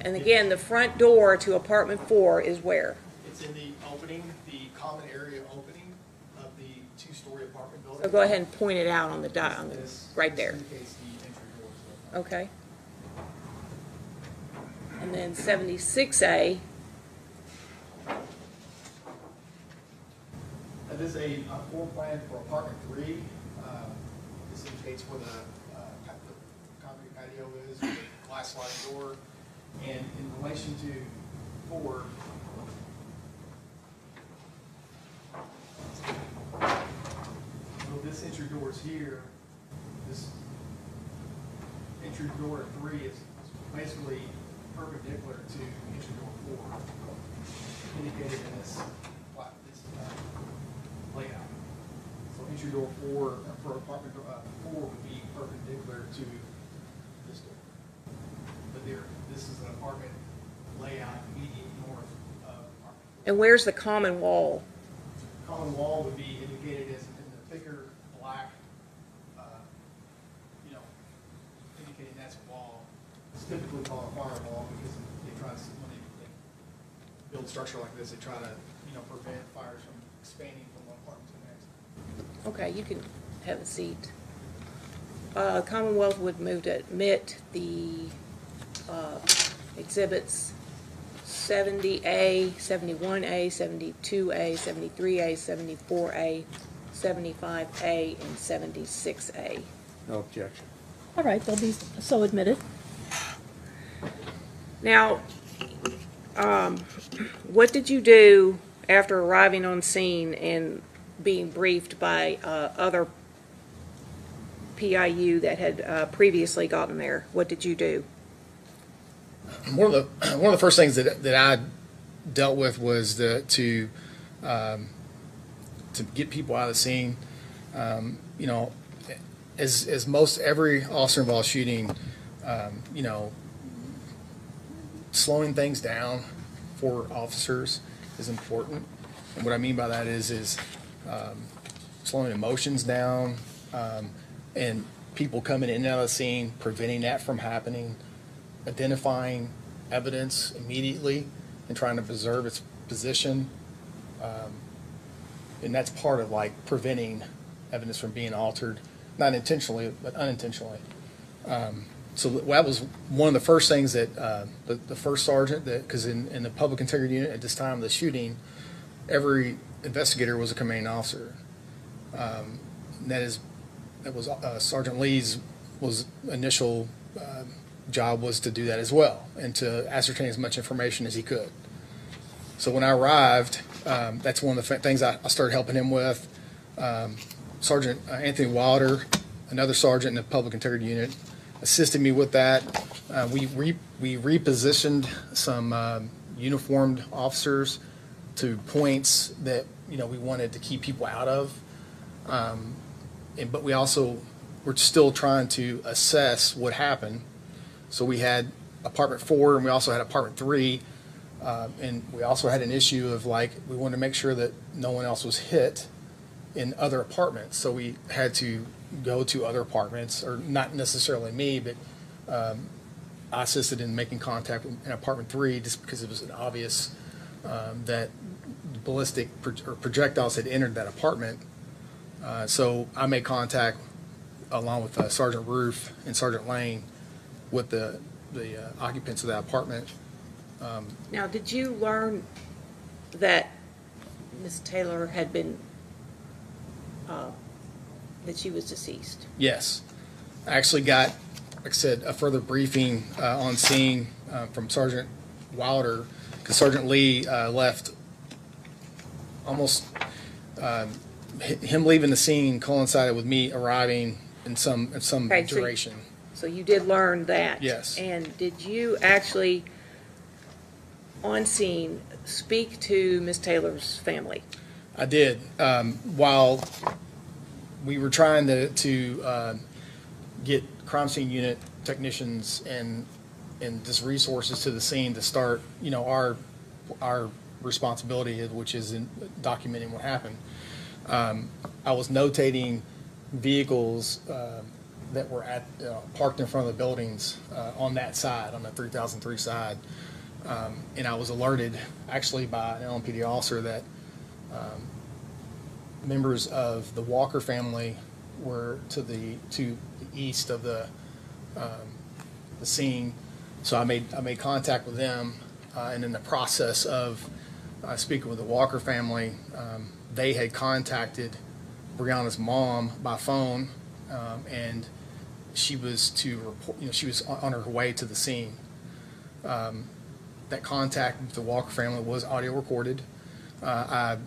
And again, the front door to apartment four is where? It's in the opening, the common area opening of the two-story apartment building. So go ahead and point it out on the dot, on the, This- right this there. indicates the entry doors. Okay. And then seventy-six A, That is a, a floor plan for apartment three. Um, This indicates where the, uh, pa- the concrete patio is, with the glass sliding door. And in relation to four, so this entry door is here, this entry door three is basically perpendicular to entry door four, indicated in this, this, uh, layout. So entry door four, uh, for apartment, uh, four would be perpendicular to this door. But there, this is an apartment layout immediate north of apartment. and where's the common wall? Common wall would be indicated as in the thicker black, uh, you know, indicating that's a wall. It's typically called a firewall because they try to, when they, they build structure like this, they try to, you know, prevent fires from expanding from one apartment to the next. Okay, you can have a seat. Uh, Commonwealth would move to admit the, uh, exhibits seventy A, seventy-one A, seventy-two A, seventy-three A, seventy-four A, seventy-five A and seventy-six A. No objection. All right, they'll be so admitted. Now, um, what did you do after arriving on scene and being briefed by, uh, other PIU that had, uh, previously gotten there? What did you do? One of the one of the first things that that I dealt with was the to um, to get people out of the scene. Um, you know, as as most every officer involved shooting, um, you know, slowing things down for officers is important. And what I mean by that is is um, slowing emotions down um, and people coming in and out of the scene, preventing that from happening identifying evidence immediately and trying to preserve its position. Um, And that's part of like preventing evidence from being altered, not intentionally, but unintentionally. Um, So that was one of the first things that, uh, the, the first sergeant that, because in, in the public integrity unit at this time of the shooting, every investigator was a commanding officer. Um, That is, that was uh, Sergeant Lee's was initial um, job was to do that as well and to ascertain as much information as he could. So when I arrived, um, that's one of the things I, I started helping him with. Um, sergeant uh, Anthony Wilder, another sergeant in the public integrity unit, assisted me with that. Uh, we re, we repositioned some um, uniformed officers to points that you know we wanted to keep people out of. Um, and, but we also were still trying to assess what happened. So we had apartment four and we also had apartment three. Uh, and we also had an issue of like, we wanted to make sure that no one else was hit in other apartments. So we had to go to other apartments, or not necessarily me, but um, I assisted in making contact in apartment three just because it was an obvious um, that ballistic pro- or projectiles had entered that apartment. Uh, so I made contact along with uh, Sergeant Roof and Sergeant Lane with the, the uh, occupants of that apartment. Now, did you learn that Ms. Taylor had been, uh, that she was deceased? Yes. I actually got, like I said, a further briefing uh, on scene uh, from Sergeant Wilder, because Sergeant Lee uh, left almost, um, hi- him leaving the scene coincided with me arriving in some, in some Okay, so- duration. So you did learn that? Yes. And did you actually, on scene, speak to Ms. Taylor's family? I did. Um, while we were trying to, to uh, get crime scene unit technicians and, and just resources to the scene to start, you know, our, our responsibility, which is in documenting what happened. Um, I was notating vehicles uh, that were at, uh, parked in front of the buildings uh, on that side, on the 3003 side. Um, And I was alerted, actually by an LMPD officer, that members of the Walker family were to the to the east of the um, the scene. So I made I made contact with them, uh, and in the process of uh, speaking with the Walker family, um, they had contacted Breonna's mom by phone, um, and she was to report. You know, she was on her way to the scene. Um, that contact with the Walker family was audio recorded. Uh, I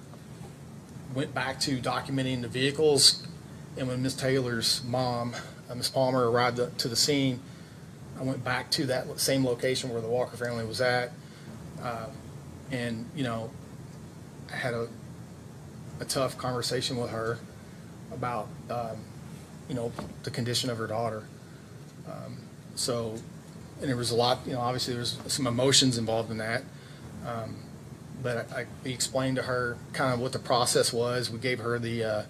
went back to documenting the vehicles, and when Miss Taylor's mom, uh, Miss Palmer, arrived to the scene, I went back to that same location where the Walker family was at, uh, and you know, I had a a tough conversation with her about um, you know the condition of her daughter. Um, so, and there was a lot, you know, obviously there was some emotions involved in that. Um, but I, I we explained to her kind of what the process was. We gave her the uh,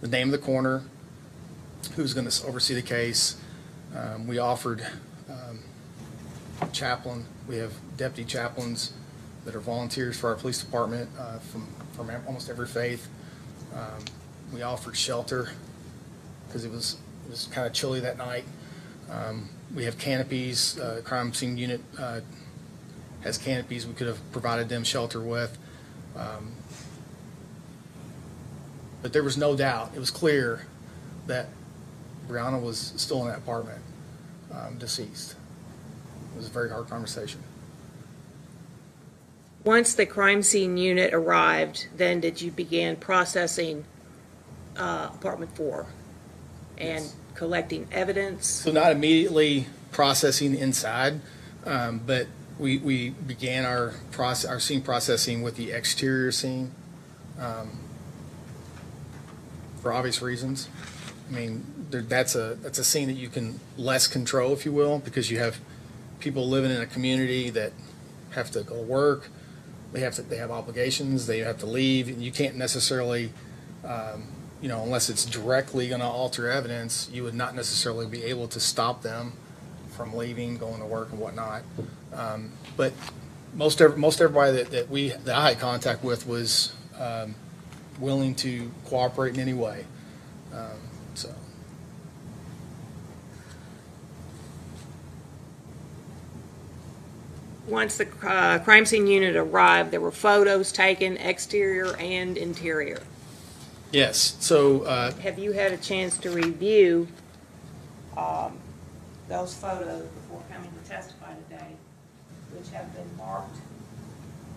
the name of the coroner, who's going to oversee the case. Um, we offered um, chaplain. We have deputy chaplains that are volunteers for our police department uh, from from almost every faith. Um, we offered shelter because it was it was kind of chilly that night. Um, we have canopies. Uh, crime scene unit uh, has canopies we could have provided them shelter with. Um, But there was no doubt, it was clear that Breonna was still in that apartment, um, deceased. It was a very hard conversation. Once the crime scene unit arrived, then did you begin processing uh, apartment four? And Yes. collecting evidence? So not immediately processing inside, um, but we, we began our process, our scene processing with the exterior scene, um, for obvious reasons. I mean, there, that's a, that's a scene that you can less control, if you will, because you have people living in a community that have to go to work, they have to, they have obligations, they have to leave, and you can't necessarily, um, you know, unless it's directly going to alter evidence, you would not necessarily be able to stop them from leaving, going to work and whatnot. Um, but most ev- most everybody that, that we that I had contact with was um, willing to cooperate in any way. Um, so Once the uh, crime scene unit arrived, there were photos taken, exterior and interior. Yes, so uh, Have you had a chance to review um, those photos before coming to testify today, which have been marked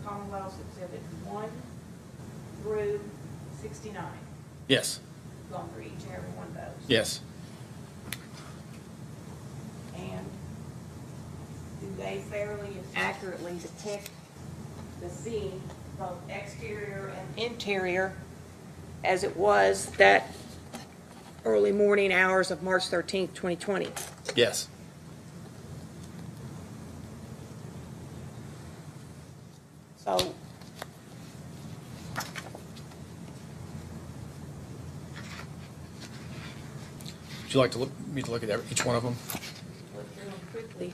Commonwealth's Exhibit 1 through 69? yes, Gone through each and every one of those. yes, And do they fairly and accurately depict the scene, both exterior and interior, as it was that early morning hours of March 13th, 2020? yes. So Would you like to look me to look at every, each one of them? look through them quickly.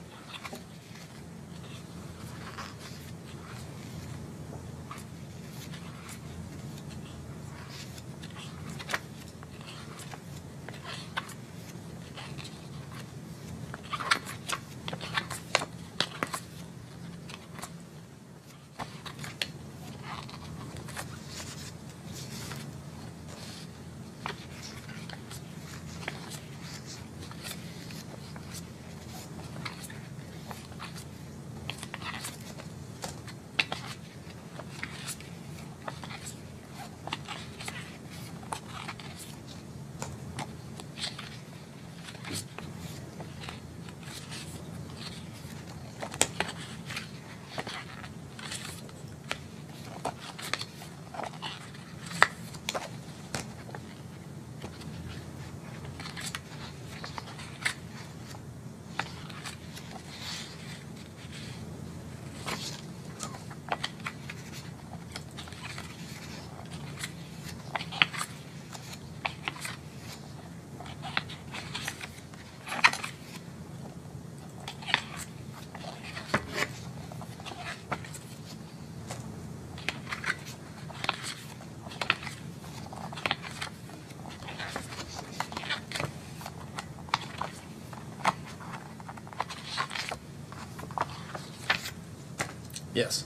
Yes.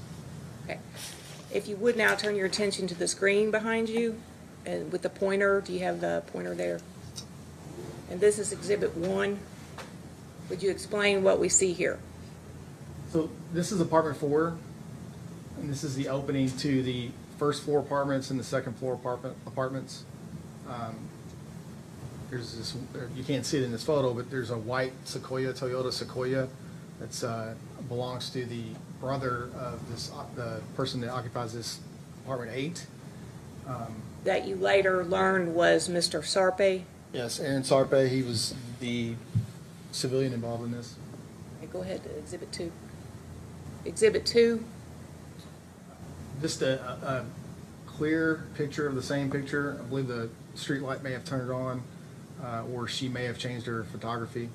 Okay. If you would now turn your attention to the screen behind you, and with the pointer, do you have the pointer there? And this is Exhibit 1. Would you explain what we see here? So this is apartment four, and this is the opening to the first floor apartments and the second floor apartment, apartments. Um, There's this, you can't see it in this photo, but there's a white Sequoia, Toyota Sequoia, that's, uh, belongs to the brother of this, uh, the person that occupies this apartment eight. Um, That you later learned was Mr. Sarpee? Yes, Aaron Sarpee, he was the civilian involved in this. Okay, Go ahead to Exhibit 2. Exhibit 2, Just a, a, a clear picture of the same picture. I believe the street light may have turned on, uh, or she may have changed her photography.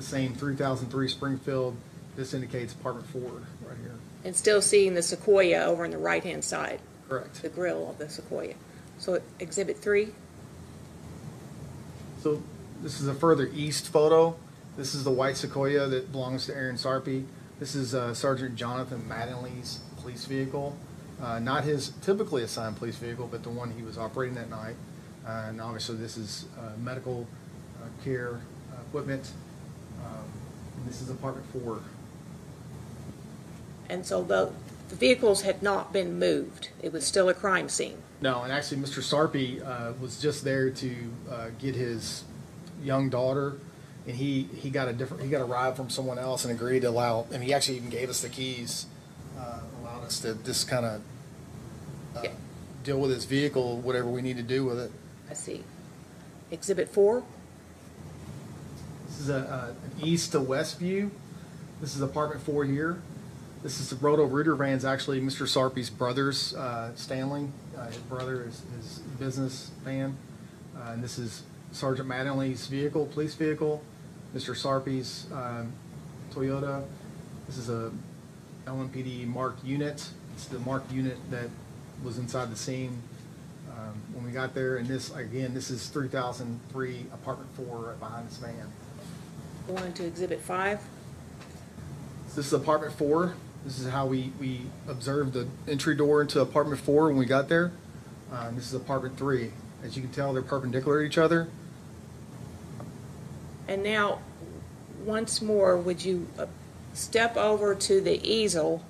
The same three thousand three Springfield, this indicates apartment four right here. and still seeing the Sequoia over on the right-hand side, Correct. the grill of the Sequoia. So Exhibit 3, So this is a further east photo. This is the white Sequoia that belongs to Aaron Sarpee. This is uh, Sergeant Jonathan Mattingly's police vehicle. Uh, Not his typically assigned police vehicle, but the one he was operating that night. Uh, And obviously, this is uh, medical uh, care uh, equipment. Um, and This is apartment four. And so the, the vehicles had not been moved. It was still a crime scene. No, and actually, Mr. Sarpee uh, was just there to uh, get his young daughter, and he, he got a different, he got a ride from someone else and agreed to allow, and he actually even gave us the keys, uh, allowed us to just kind of Yeah. deal with his vehicle, whatever we need to do with it. I see. Exhibit four? This is a, uh, an east to west view. This is apartment four here. This is the Roto Rooter van's actually Mr. Sarpee's brother's, uh, Stanley. Uh, his brother is his business van. Uh, and this is Sergeant Mattingly's vehicle, police vehicle. Mr. Sarpee's, um, Toyota. This is a LMPD Mark unit. It's the Mark unit that was inside the scene, um, when we got there. And this, again, this is three thousand three, apartment four, behind this van. Go on to exhibit five. This is apartment four. This is how we, we observed the entry door into apartment four when we got there. Uh, this is apartment three. As you can tell, they're perpendicular to each other. And now, once more, would you uh, step over to the easel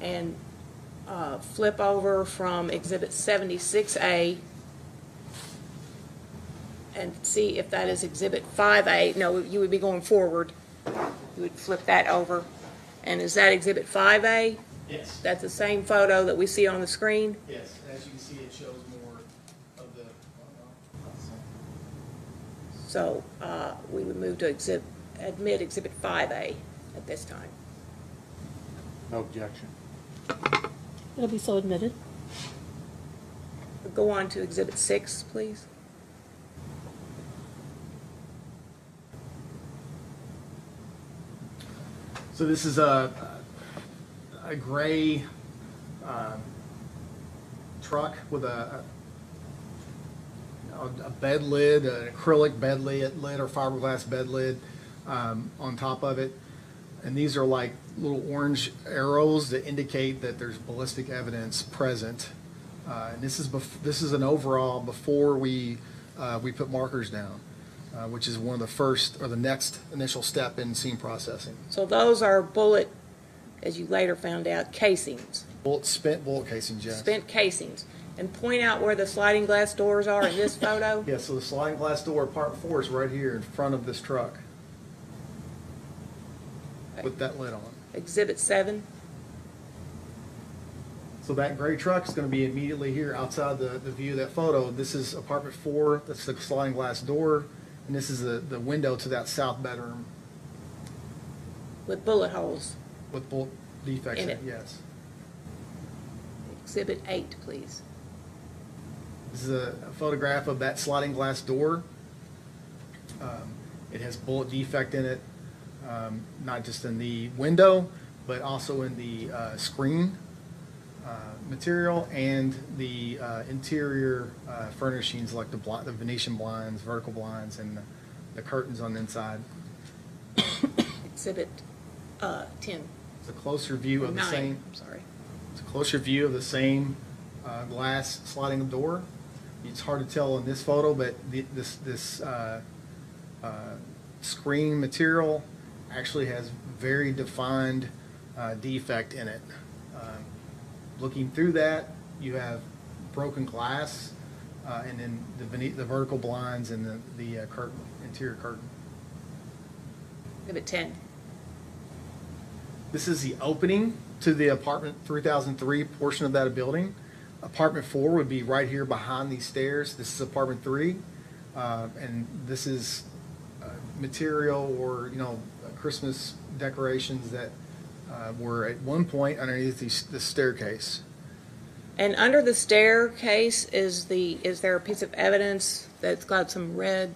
and uh, flip over from Exhibit 76A and see if that is Exhibit 5A? No, you would be going forward. You would flip that over. And is that Exhibit 5A? Yes. That's the same photo that we see on the screen? Yes, as you can see, it shows more of the. So uh, we would move to exhibit, admit Exhibit 5A at this time. No objection. It'll be so admitted. Go on to Exhibit 6, please. So this is a, a gray um, truck with a, a bed lid, an acrylic bed lid, lid or fiberglass bed lid um, on top of it. And these are like little orange arrows that indicate that there's ballistic evidence present. Uh, and this is this is an overall before we uh, we put markers down, uh, which is one of the first or the next initial step in scene processing. So those are bullet, as you later found out, casings, Bullet spent bullet casings, yes. spent casings. And point out where the sliding glass doors are in this photo. Yeah, so the sliding glass door, part four, is right here in front of this truck with that lid on. Exhibit 7. So that gray truck is gonna be immediately here outside the, the view of that photo. This is apartment four, that's the sliding glass door, and this is the, the window to that south bedroom with bullet holes. with bullet defects In in it, it. yes. Exhibit 8, please. This is a a photograph of that sliding glass door. Um, It has bullet defect in it, um, not just in the window, but also in the uh, screen material and the uh, interior uh, furnishings like the bli- the Venetian blinds, vertical blinds, and the- the curtains on the inside. Exhibit uh, 10. It's a closer view of the 9, same, I'm sorry. it's a closer view of the same uh, glass sliding door. It's hard to tell in this photo, but the- this, this uh, uh, screen material actually has very defined uh, defect in it. Um, Looking through that, you have broken glass, uh, and then the vene- the vertical blinds and the the uh, curtain, interior curtain. Exhibit 10. This is the opening to the apartment 3003 portion of that building. Apartment four would be right here behind these stairs. This is apartment three. Uh, And this is uh, material or, you know, Christmas decorations that uh, were at one point underneath these- the staircase. And under the staircase is the, is there a piece of evidence that's got some red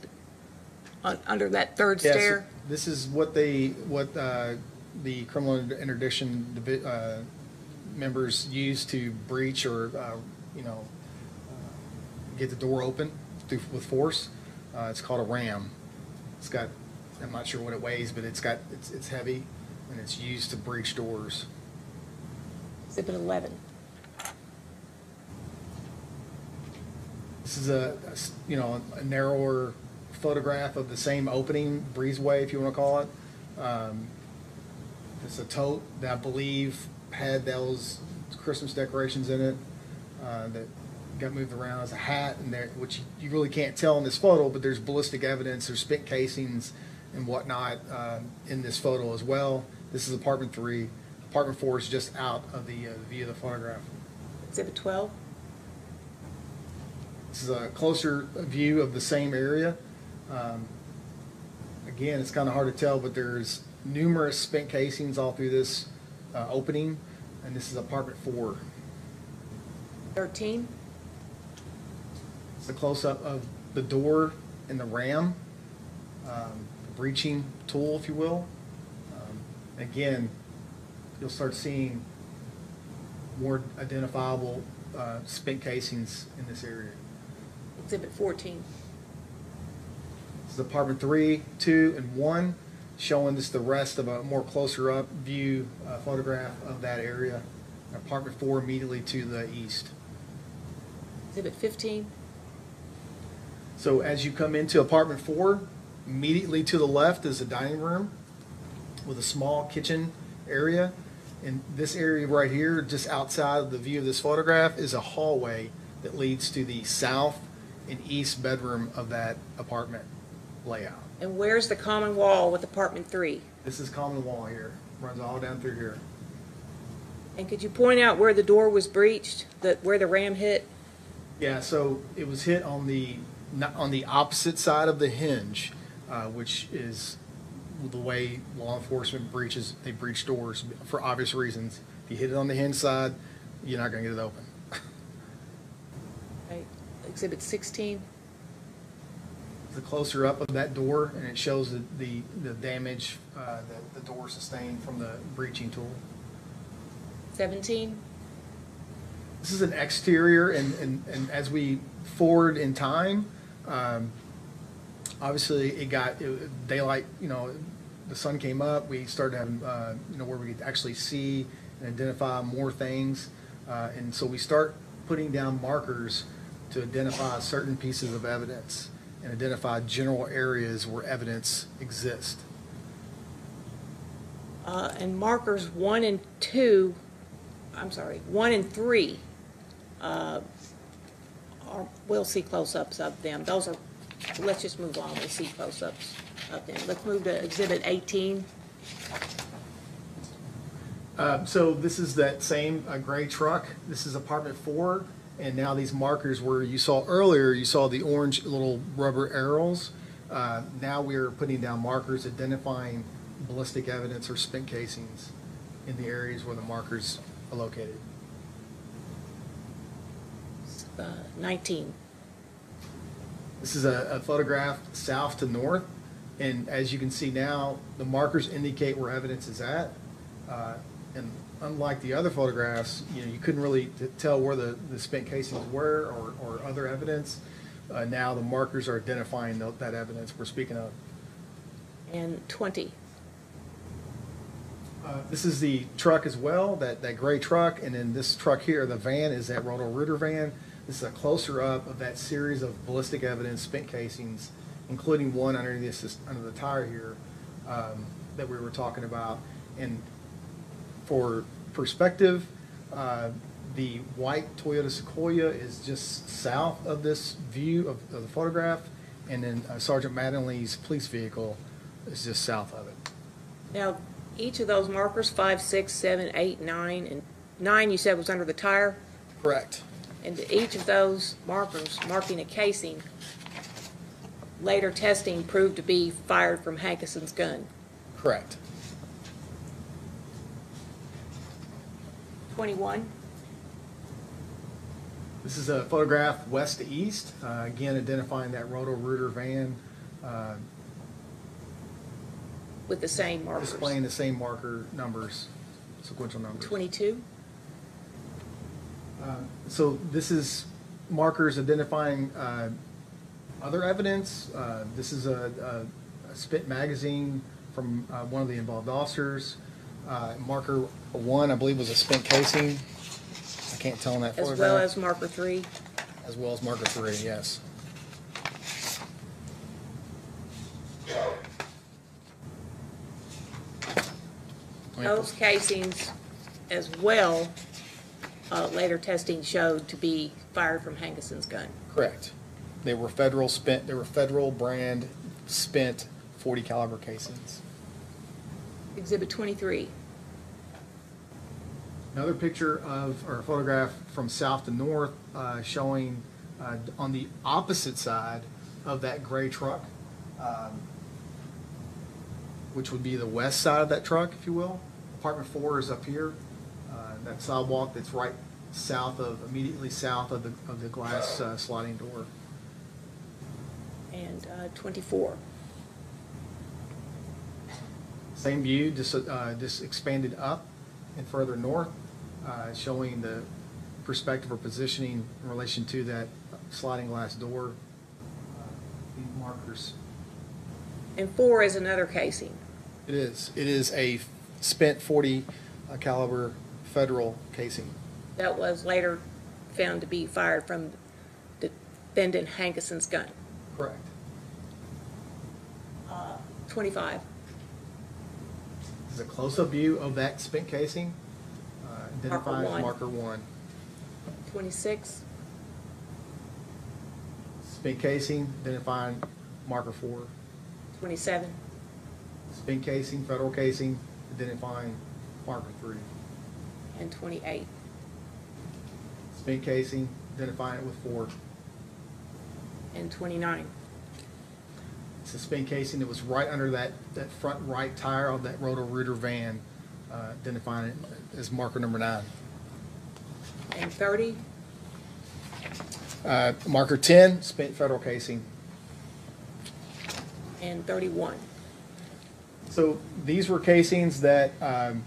on, under that third Yes, stair? This is what they, what uh, the criminal interdiction divi- uh, members use to breach or, uh, you know, uh, get the door open through- with force. Uh, It's called a ram. It's got, I'm not sure what it weighs, but it's got, it's, it's heavy and it's used to breach doors. Exhibit 11. This is a you know, a narrower photograph of the same opening, breezeway, if you want to call it. Um, It's a tote that I believe had those Christmas decorations in it uh, that got moved around as a hat and there, which you really can't tell in this photo, but there's ballistic evidence, there's spent casings and whatnot um, in this photo as well. This is apartment three. Apartment four is just out of the uh, view of the photograph. Exhibit 12? This is a closer view of the same area. Um, Again, it's kind of hard to tell, but there's numerous spent casings all through this uh, opening, and this is apartment four. 13? It's a close-up of the door and the ram, um, breaching tool, if you will. Again, you'll start seeing more identifiable uh, spent casings in this area. Exhibit 14? This is apartment three, two, and one, showing just the rest of a more closer up view uh, photograph of that area. Apartment four immediately to the east. Exhibit 15? So as you come into apartment four, immediately to the left is a dining room with a small kitchen area. And this area right here, just outside of the view of this photograph, is a hallway that leads to the south and east bedroom of that apartment layout. And where's the common wall with apartment 3? This is common wall here, runs all down through here. And could you point out where the door was breached, that, where the ram hit? Yeah, so it was hit on the, on the opposite side of the hinge, uh, which is the way law enforcement breaches, they breach doors for obvious reasons. If you hit it on the hinge side, you're not gonna get it open. Right. Exhibit 16? It's a closer up of that door, and it shows the, the, the damage, uh, that the door sustained from the breaching tool. 17? This is an exterior, and, and, and as we forward in time, um, obviously it got it- daylight, you know, the sun came up, we started having, uh, you know, where we could actually see and identify more things. Uh, and so we start putting down markers to identify certain pieces of evidence and identify general areas where evidence exists. Uh, and markers 1 and 2, I'm sorry, 1 and 3, uh, are, we'll see close-ups of them. Those are, let's just move on, we'll see close-ups them. Let's move to exhibit 18. Uh, So this is that same uh, gray truck. This is apartment four. And now these markers where you saw earlier, you saw the orange little rubber arrows. Uh, Now we are putting down markers identifying ballistic evidence or spent casings in the areas where the markers are located. Uh, 19. This is a, a photograph south to north, and as you can see now, the markers indicate where evidence is at. Uh, And unlike the other photographs, you know, you couldn't really t- tell where the, the spent casings were or, or other evidence. Uh, now the markers are identifying tho- that evidence we're speaking of. And 20. Uh, This is the truck as well, that, that gray truck, and then this truck here, the van, is that Roto-Rooter van. This is a closer up of that series of ballistic evidence, spent casings, including one underneath this, under the tire here, um, that we were talking about. And for perspective, uh, the white Toyota Sequoia is just south of this view of, of the photograph, and then uh, Sergeant Mattingly's police vehicle is just south of it. Now, each of those markers, five, six, seven, eight, nine, and 9 you said was under the tire? Correct. And each of those markers marking a casing, later testing proved to be fired from Hankison's gun. Correct. 21? This is a photograph west to east, uh, again identifying that Roto-Rooter van, uh, With the same markers. displaying the same marker numbers, sequential numbers. 22? Uh, So this is markers identifying uh, other evidence. Uh, This is a a- a spit magazine from uh, one of the involved officers. Uh, Marker one, I believe, was a spent casing. I can't tell in that As well as marker 3? as well as marker three, yes. Those casings as well, uh, later testing showed to be fired from Hankison's gun. Correct. They were federal spent, they were federal brand spent forty caliber casings. Exhibit twenty-three. Another picture of, or a photograph from south to north, uh, showing, uh, on the opposite side of that gray truck, um, which would be the west side of that truck, if you will. Apartment four is up here, uh, that sidewalk that's right south of, immediately south of the, of the glass uh, sliding door. And uh, 24. Same view, just, uh, just expanded up and further north, uh, showing the perspective or positioning in relation to that sliding glass door. Uh, These markers. And 4 is another casing. It is, it is a spent forty uh, caliber federal casing. That was later found to be fired from defendant Hankison's gun. Correct. 25. This is a close-up view of that spent casing, uh, identified as one. marker one. 26. Spent casing, identifying marker four. 27. Spent casing, federal casing, identifying marker three. And 28. Spent casing, identifying it with four. And 29. It's a spent casing that was right under that, that front right tire of that Roto-Rooter van, uh, identifying it as marker number nine. And 30. Uh, Marker ten, spent federal casing. And 31. So these were casings that, um,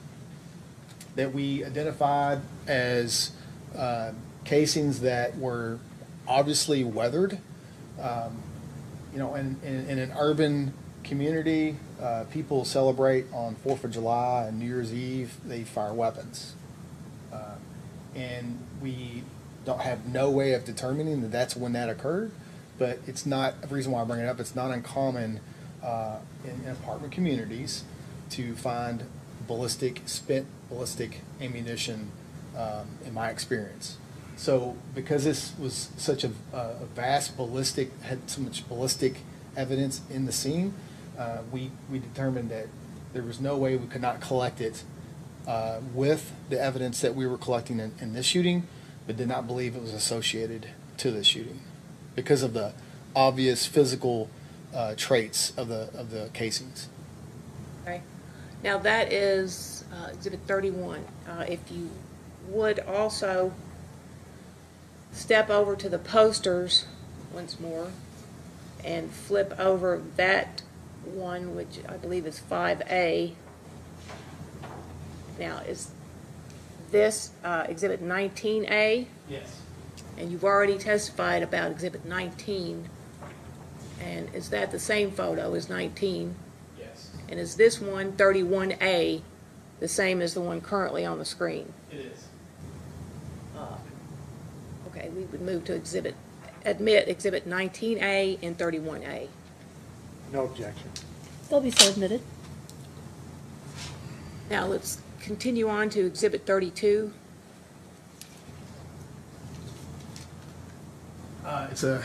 that we identified as, uh, casings that were obviously weathered. Um, You know, in, in, in an urban community, uh, people celebrate on Fourth of July and New Year's Eve, they fire weapons. Uh, And we don't have no way of determining that that's when that occurred, but it's not, the reason why I bring it up, it's not uncommon uh, in in apartment communities to find ballistic, spent ballistic ammunition, um, in my experience. So because this was such a, a vast ballistic, had so much ballistic evidence in the scene, uh, we, we determined that there was no way we could not collect it uh, with the evidence that we were collecting in, in this shooting, but did not believe it was associated to this shooting because of the obvious physical uh, traits of the of the casings. Okay. Now that is uh, Exhibit 31. Uh, If you would also step over to the posters once more and flip over that one, which I believe is 5A. Now, is this uh, Exhibit 19A? Yes. And you've already testified about Exhibit 19. And is that the same photo as 19? Yes, And is this one, 31A, the same as the one currently on the screen? it is. Okay, we would move to exhibit, admit Exhibit 19A and 31A. No objection. They'll be so admitted. Now, let's continue on to Exhibit 32. Uh, it's a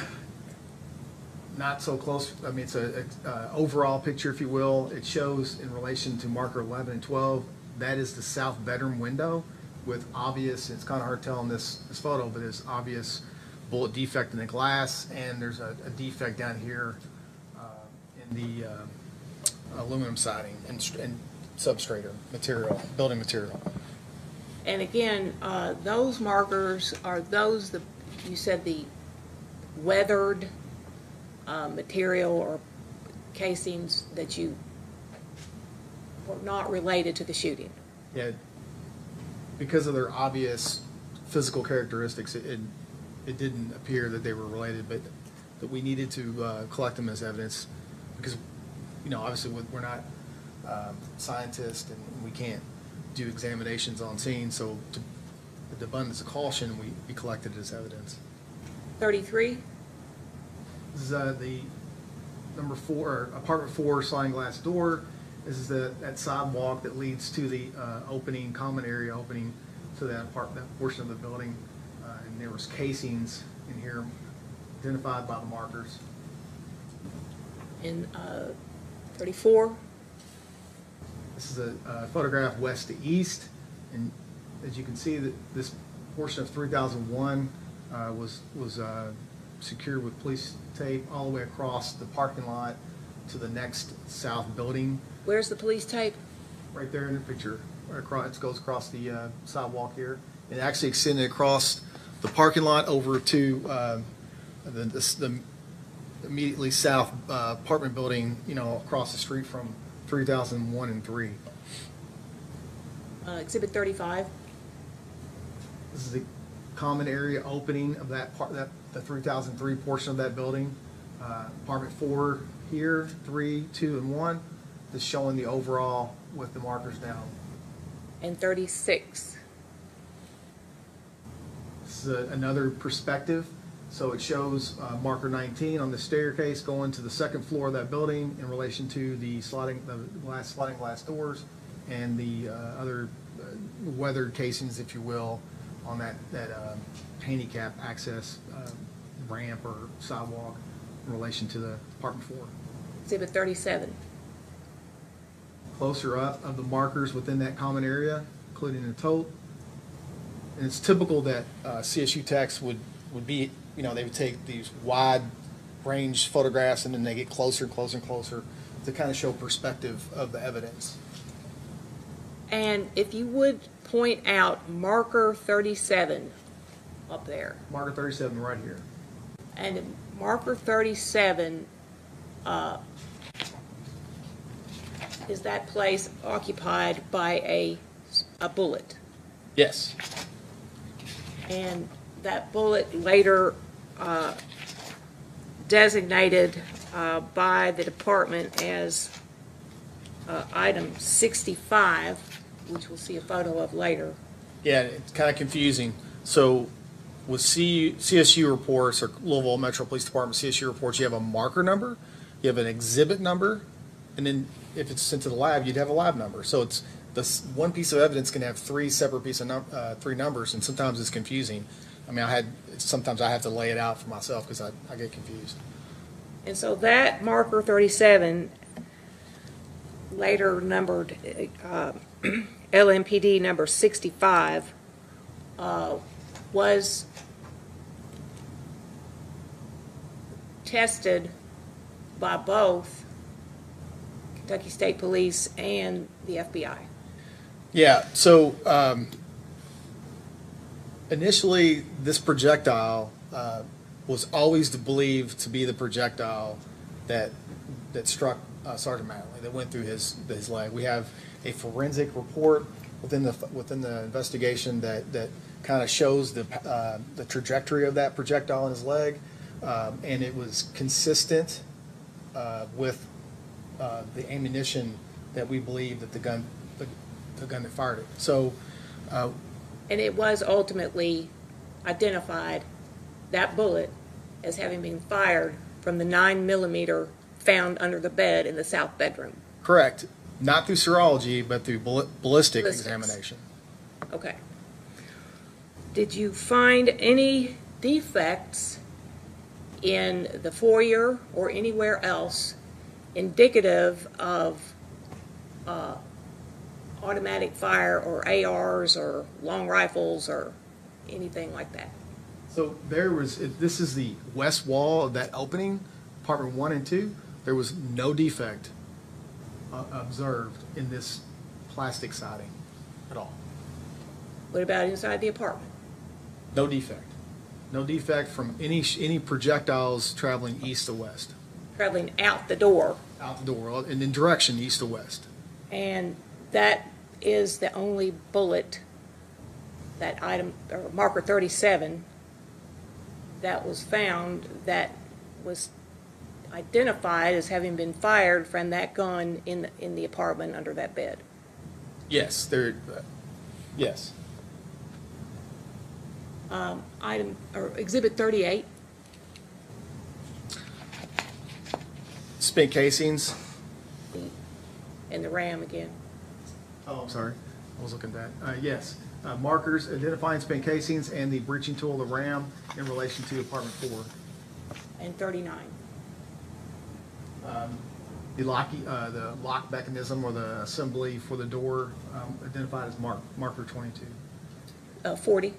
not so close. I mean, it's a, a uh, overall picture, if you will. It shows in relation to marker 11 and 12. That is the south bedroom window with obvious. It's kind of hard to tell in this this photo, but there's obvious bullet defect in the glass, and there's a, a defect down here uh, in the uh, aluminum siding and, and substrator material, building material. And again, uh, those markers, are those the, you said the weathered uh, material or casings that you were not related to the shooting? Yeah, because of their obvious physical characteristics, it, it, it didn't appear that they were related, but that we needed to, uh, collect them as evidence, because, you know, obviously, we- we're not, um, scientists, and we can't do examinations on scene, so to, with the abundance of caution, we, we collected it as evidence. Thirty-three? This is uh, the number four, apartment four sliding glass door. This is the, that sidewalk that leads to the uh, opening, common area opening to that apartment, that portion of the building. Uh, And there was casings in here identified by the markers. In uh, thirty-four? This is a uh, photograph west to east, and as you can see, that this portion of 3001 uh, was, was uh, secured with police tape all the way across the parking lot to the next south building, Where's the police tape? Right there in the picture. Across, it goes across the uh, sidewalk here. and actually extended across the parking lot over to uh, the, the, immediately south uh, apartment building, you know, across the street from 3001 and 3. Uh, exhibit 35. This is the common area opening of that part, that the 3003 portion of that building. Uh, apartment 4 here, 3, 2, and 1 the showing the overall with the markers down. And 36. This is a, another perspective. So it shows uh, marker 19 on the staircase going to the second floor of that building in relation to the sliding the glass sliding glass doors and the uh, other uh, weather casings, if you will, on that that uh, handicap access uh, ramp or sidewalk in relation to the apartment floor. Exhibit 37. Closer up of the markers within that common area, including the tote. And it's typical that uh, CSU techs would, would be, you know, they would take these wide range photographs and then they get closer and closer and closer to kind of show perspective of the evidence. And if you would point out marker thirty-seven up there. Marker thirty-seven right here. And marker thirty-seven, uh, is that place occupied by a, a bullet? Yes. And that bullet later uh, designated uh, by the department as uh, item 65, which we'll see a photo of later. Yeah, it's kind of confusing. So with C, CSU reports or Louisville Metro Police Department CSU reports, you have a marker number, you have an exhibit number, and then if it's sent to the lab, you'd have a lab number. So it's, this, one piece of evidence can have three separate piece of num, uh, three numbers, and sometimes it's confusing. I mean, I had, sometimes I have to lay it out for myself because I, I get confused. And so that marker 37, later numbered uh, LMPD number 65, uh, was tested by both Kentucky State Police and the FBI. Yeah, so um, initially, this projectile uh, was always believed to be the projectile that that struck uh, Sergeant Mattingly, that went through his his leg. We have a forensic report within the within the investigation that that kind of shows the uh, the trajectory of that projectile in his leg, um, and it was consistent uh, with uh, the ammunition that we believe that the gun the, the gun that fired it. So uh, And it was ultimately identified, that bullet, as having been fired from the 9 millimeter found under the bed in the south bedroom. correct, not through serology, but through balli- ballistic Ballistics. examination. Okay. Did you find any defects in the foyer or anywhere else indicative of uh, automatic fire or ARs or long rifles or anything like that? So there was, this is the west wall of that opening, apartment one and two, there was no defect uh, observed in this plastic siding at all. What about inside the apartment? No defect. No defect from any, any projectiles traveling east to west, Traveling out the door, out the door, and in direction east to west. and that is the only bullet, that item, or marker 37, that was found that was identified as having been fired from that gun in, the- in the apartment under that bed. Yes, there, uh, yes. Um, Item, or Exhibit 38, spent casings. And the RAM again. Oh, I'm sorry. I was looking at that. Uh, yes, uh, markers identifying spent casings and the breaching tool, the RAM, in relation to apartment four. And 39. The lock, uh, the lock mechanism or the assembly for the door, um, identified as mark, marker twenty-two. Uh, 40.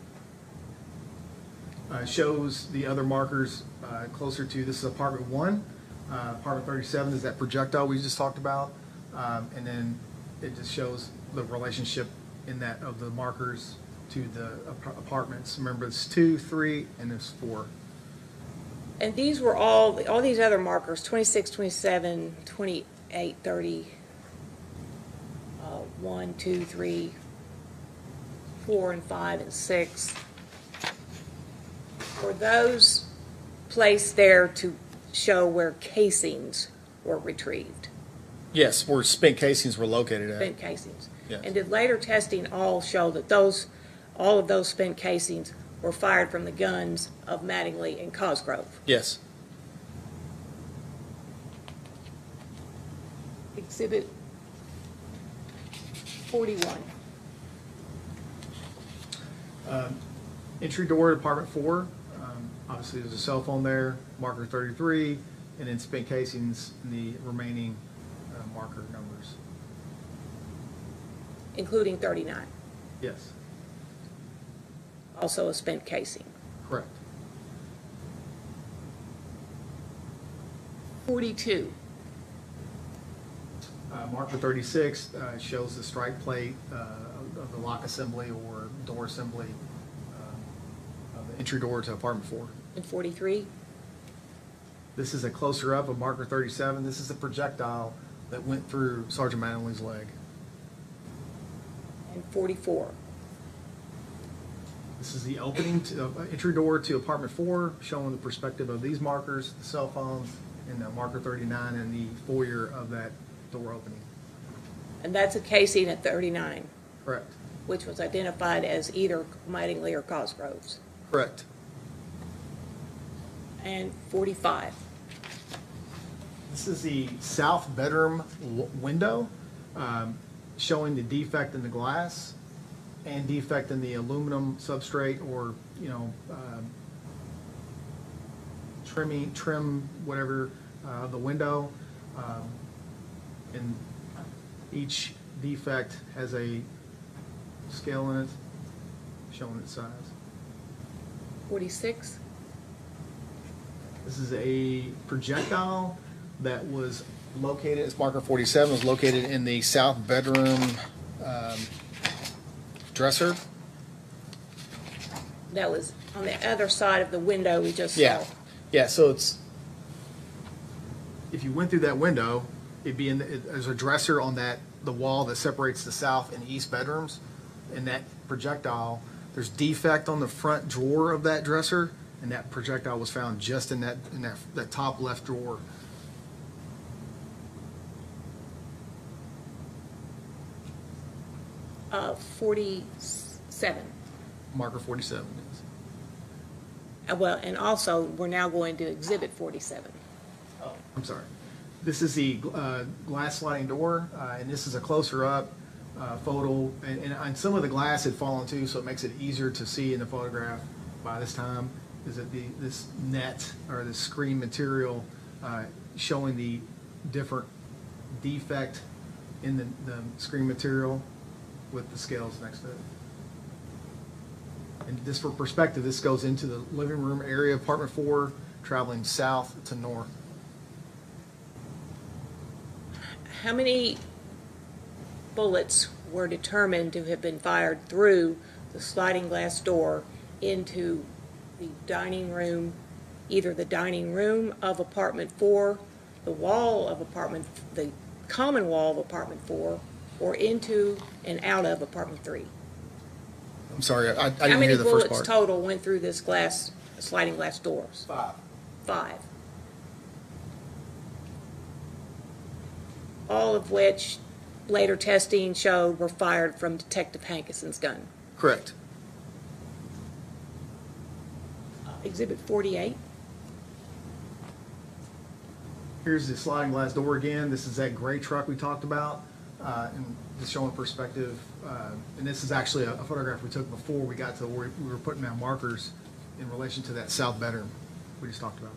Uh, shows the other markers, uh, closer to, this is apartment one. Uh, apartment thirty-seven is that projectile we just talked about. Um, and then it just shows the relationship in that of the markers to the ap- apartments. Remember, it's two, three, and it's four. And these were all, all these other markers, 26, 27, 28, 30, uh, 1, 2, 3, 4, and 5, and 6. Were those placed there to show where casings were retrieved? Yes, where spent casings were located at. Spent casings? Yes. And did later testing all show that those, all of those spent casings were fired from the guns of Mattingly and Cosgrove? Yes. Exhibit 41. Uh, entry door to apartment four, obviously there's a cell phone there, marker thirty-three, and then spent casings in the remaining uh, marker numbers. including 39, Yes, also a spent casing. correct. 42, Uh, Marker thirty-six uh, shows the strike plate uh, of of the lock assembly or door assembly um, of the entry door to apartment four. And 43, This is a closer up of marker thirty-seven. This is the projectile that went through Sergeant Mattingly's leg. and 44, This is the opening to, uh, entry door to apartment four, showing the perspective of these markers, the cell phones, and the marker thirty-nine and the foyer of that door opening. and that's a casing at 39, Correct. which was identified as either Mattingly or Cosgrove's, Correct. And 45, This is the south bedroom w- window, um, showing the defect in the glass and defect in the aluminum substrate or, you know, um, trimming, trim, whatever, uh, the window. Um, And each defect has a scale in it, showing its size. 46, This is a projectile that was located, it's marker 47, was located in the south bedroom um, dresser. that was on the other side of the window we just saw. Yeah, yeah, so it's, if you went through that window, it'd be in, the- it- there's a dresser on that, the wall that separates the south and east bedrooms. And that projectile, there's defect on the front drawer of that dresser, and that projectile was found just in that, in that, that top left drawer. Uh, 47. Marker 47 is. Uh, Well, and also, we're now going to Exhibit 47. Oh, I'm sorry. This is the uh, glass sliding door, uh, and this is a closer up uh, photo. And, and and some of the glass had fallen too, so it makes it easier to see in the photograph by this time. Is that the, this net or the screen material uh, showing the different defect in the, the screen material with the scales next to it. And just for perspective, this goes into the living room area, apartment four, traveling south to north. How many bullets were determined to have been fired through the sliding glass door into the dining room, either the dining room of apartment four, the wall of apartment, the common wall of apartment four, or into and out of apartment three? I'm sorry, I, I How didn't many hear the first bullets part. total went through this glass, sliding glass doors? Five. Five. All of which later testing showed were fired from Detective Hankison's gun. Correct. Exhibit 48, Here's the sliding glass door again. This is that gray truck we talked about. Uh, and just showing perspective. Uh, and this is actually a, a photograph we took before we got to where we were putting down markers in relation to that south bedroom we just talked about.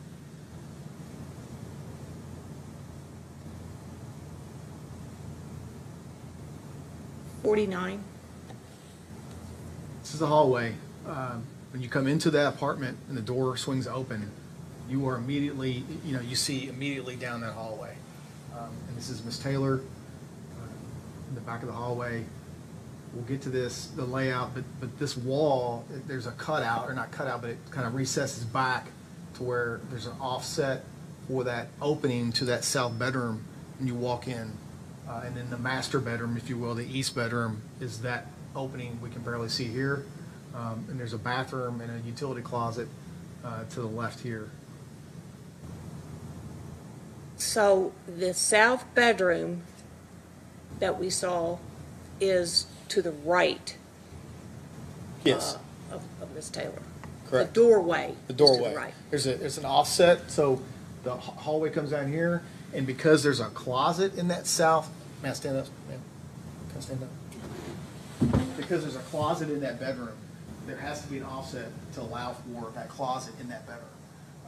Forty-nine? This is the hallway. Um, When you come into that apartment and the door swings open, you are immediately, you know, you see immediately down that hallway. Um, And this is Miss Taylor uh, in the back of the hallway. We'll get to this, the layout, but, but this wall, there's a cutout, or not cutout, but it kind of recesses back to where there's an offset for that opening to that south bedroom and you walk in. Uh, And then the master bedroom, if you will, the east bedroom, is that opening we can barely see here. Um, And there's a bathroom and a utility closet uh, to the left here. So the south bedroom that we saw is to the right Yes, uh, of, of Ms. Taylor. Correct. The doorway the is to doorway. the right. There's a, there's an offset, so the ha- hallway comes down here, and because there's a closet in that south, may I stand up? ma'am? Can I stand up? Because there's a closet in that bedroom, there has to be an offset to allow for that closet in that bedroom,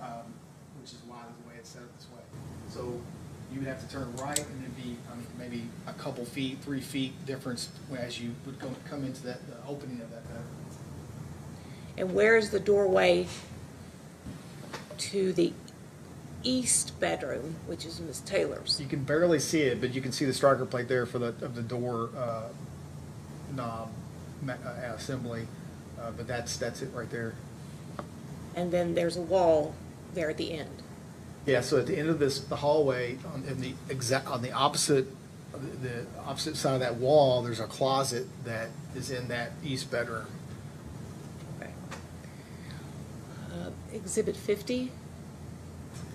um, which is why the way it's set up this way. So you would have to turn right, and it'd be, I mean, maybe a couple feet, three feet difference as you would go, come into that, the opening of that bedroom. And where is the doorway to the east bedroom, which is Ms. Taylor's? You can barely see it, but you can see the striker plate there for the, of the door, uh, knob, uh, assembly, uh, but that's, that's it right there. And then there's a wall there at the end. Yeah, so at the end of this, the hallway, on, in the exact, on the opposite, the opposite side of that wall, there's a closet that is in that east bedroom. Okay. Uh, Exhibit 50,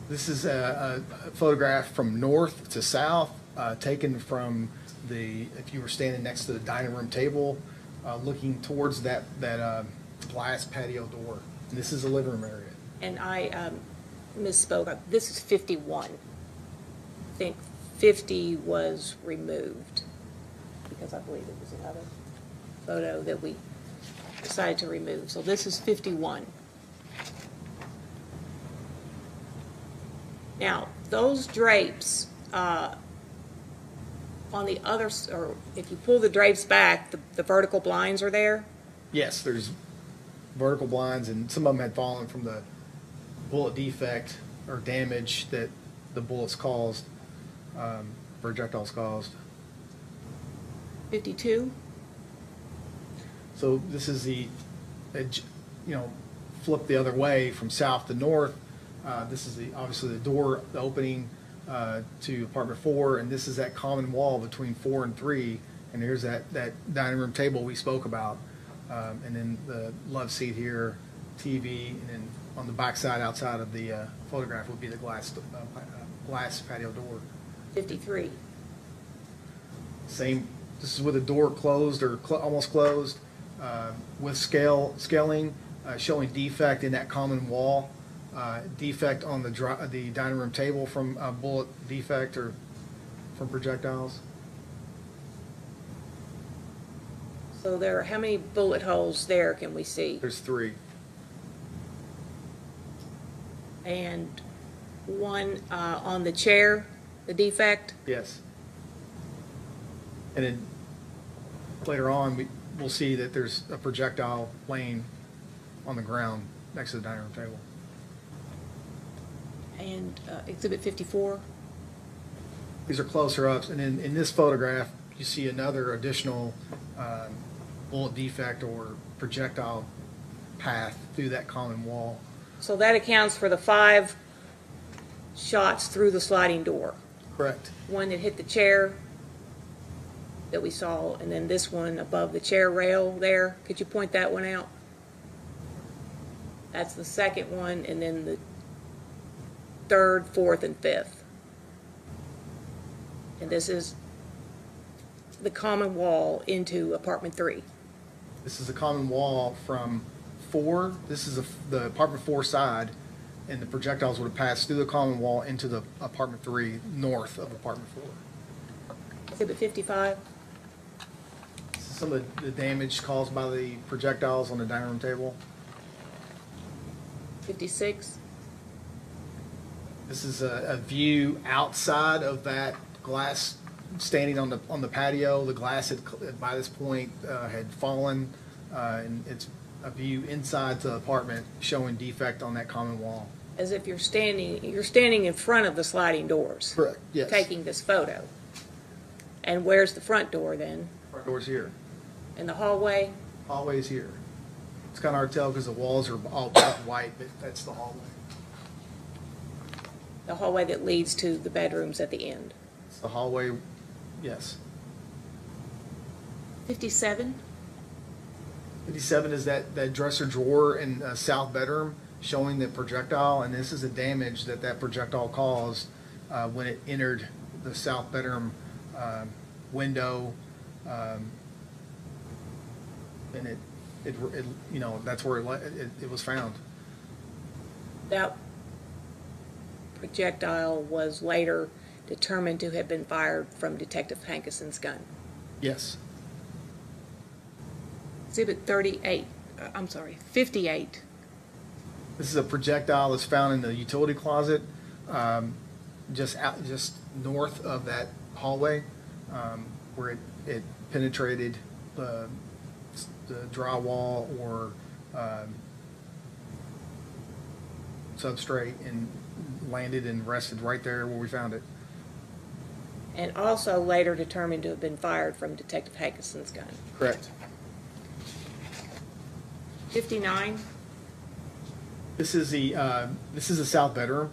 This is a, a photograph from north to south, uh, taken from the, if you were standing next to the dining room table, uh, looking towards that, that, uh, glass patio door. This is the living room area. and I um, misspoke, Uh, this is 51. I think 50 was removed, because I believe it was another photo that we decided to remove. So this is 51. Now, those drapes, uh, on the other, s- or if you pull the drapes back, the the vertical blinds are there? Yes, there's vertical blinds and some of them had fallen from the bullet defect or damage that the bullets caused, um, projectiles caused. 52? So this is the, edge- you know, flip the other way from south to north. Uh, This is the, obviously the door, the opening uh, to apartment four, and this is that common wall between four and three. And here's that, that dining room table we spoke about. Um, And then the love seat here, TV, and then on the backside outside of the uh, photograph would be the glass, uh, glass patio door. 53? Same, this is with the door closed or cl- almost closed, uh, with scale, scaling, uh, showing defect in that common wall, uh, defect on the dri- the dining room table from a bullet defect or from projectiles. So there, are how many bullet holes there can we see? There's three. And one uh, on the chair, the defect? Yes. And then later on, we, we'll see that there's a projectile laying on the ground next to the dining room table. And uh, Exhibit 54? These are closer ups, and in, in this photograph, you see another additional um, bullet defect or projectile path through that common wall. So that accounts for the five shots through the sliding door. Correct. One that hit the chair that we saw, and then this one above the chair rail there. Could you point that one out? That's the second one, and then the third, fourth, and fifth. And this is the common wall into apartment three. This is a common wall from four, this is a- the apartment four side, and the projectiles would have passed through the common wall into the apartment three, north of apartment four. Exhibit 55? Some of the damage caused by the projectiles on the dining room table. 56? This is a, a view outside of that glass, standing on the, on the patio. The glass had, cl- by this point, uh, had fallen, uh, and it's a view inside the apartment showing defect on that common wall. As if you're standing, you're standing in front of the sliding doors. Correct, yes. Taking this photo. And where's the front door then? Front door's here. In the hallway? Hallway's here. It's kind of hard to tell because the walls are all black and white, but that's the hallway. The hallway that leads to the bedrooms at the end. It's the hallway, yes. 57? 57 is that, that dresser drawer in uh, south bedroom showing the projectile, and this is the damage that that projectile caused uh, when it entered the south bedroom um, window. um, And it, it, it, you know, that's where it, it, it was found. That projectile was later determined to have been fired from Detective Hankison's gun. Yes. Exhibit 38, uh, I'm sorry, 58. This is a projectile that's found in the utility closet, um, just out, just north of that hallway, um, where it, it penetrated the, the drywall or, um, substrate and landed and rested right there where we found it. And also later determined to have been fired from Detective Hankison's gun. Correct. 59, This is the, uh, this is the south bedroom.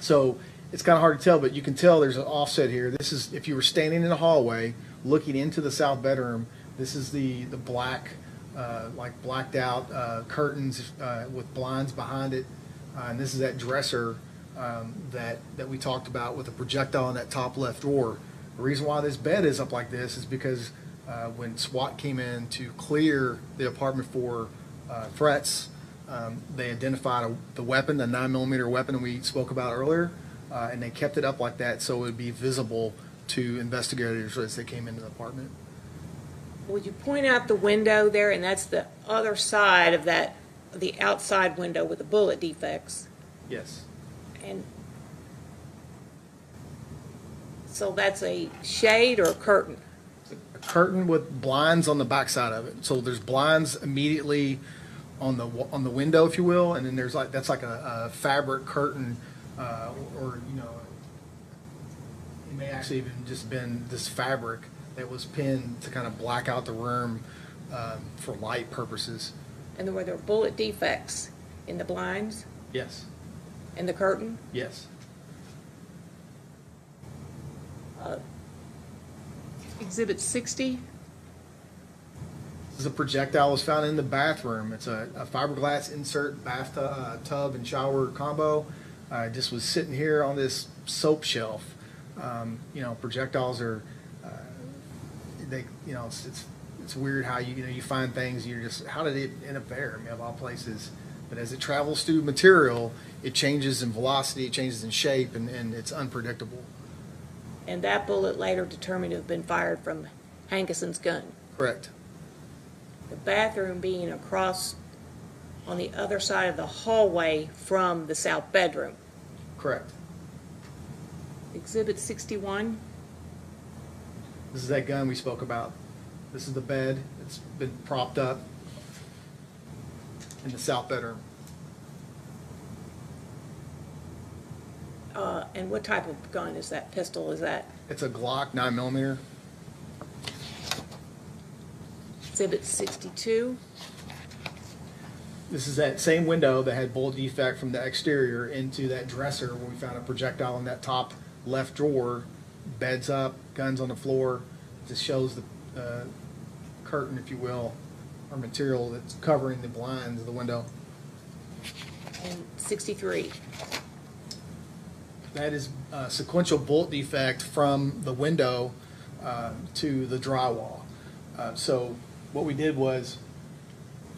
So it's kind of hard to tell, but you can tell there's an offset here. This is, if you were standing in the hallway, looking into the south bedroom, this is the, the black, uh, like blacked out, uh, curtains, uh, with blinds behind it. Uh, and this is that dresser, um, that, that we talked about with the projectile in that top left drawer. The reason why this bed is up like this is because, uh, when SWAT came in to clear the apartment for, uh, threats, um, they identified a, the weapon, the nine millimeter weapon we spoke about earlier, uh, and they kept it up like that so it would be visible to investigators as they came into the apartment. would you point out the window there, and that's the other side of that, the outside window with the bullet defects? Yes. And so that's a shade or a curtain? A curtain with blinds on the backside of it. So there's blinds immediately on the on the window, if you will, and then there's like that's like a, a fabric curtain, uh, or you know, it may actually even just been this fabric that was pinned to kind of black out the room um, for light purposes. And were there bullet defects in the blinds Yes. And the curtain? Yes. Exhibit 60? This is a projectile was found in the bathroom. It's a, a fiberglass insert bathtub uh, tub and shower combo. Uh, it just was sitting here on this soap shelf. Um, you know, projectiles are, uh, they, you know, it's, it's, it's weird how you, you know, you find things, you're just, how did it end up there? I mean, of all places. But as it travels through material, it changes in velocity, it changes in shape, and, and it's unpredictable. And that bullet later determined to have been fired from Hankison's gun. Correct. The bathroom being across on the other side of the hallway from the south bedroom. Correct. Exhibit 61? This is that gun we spoke about. This is the bed. It's been propped up in the south bedroom. Uh, and what type of gun is that? Pistol is that? It's a Glock nine millimeter. Exhibit 62? This is that same window that had bullet defect from the exterior into that dresser where we found a projectile in that top left drawer. Beds up, guns on the floor. Just shows the uh, curtain, if you will, or material that's covering the blinds of the window. And 63? That is a sequential bolt defect from the window uh, to the drywall. Uh, So what we did was,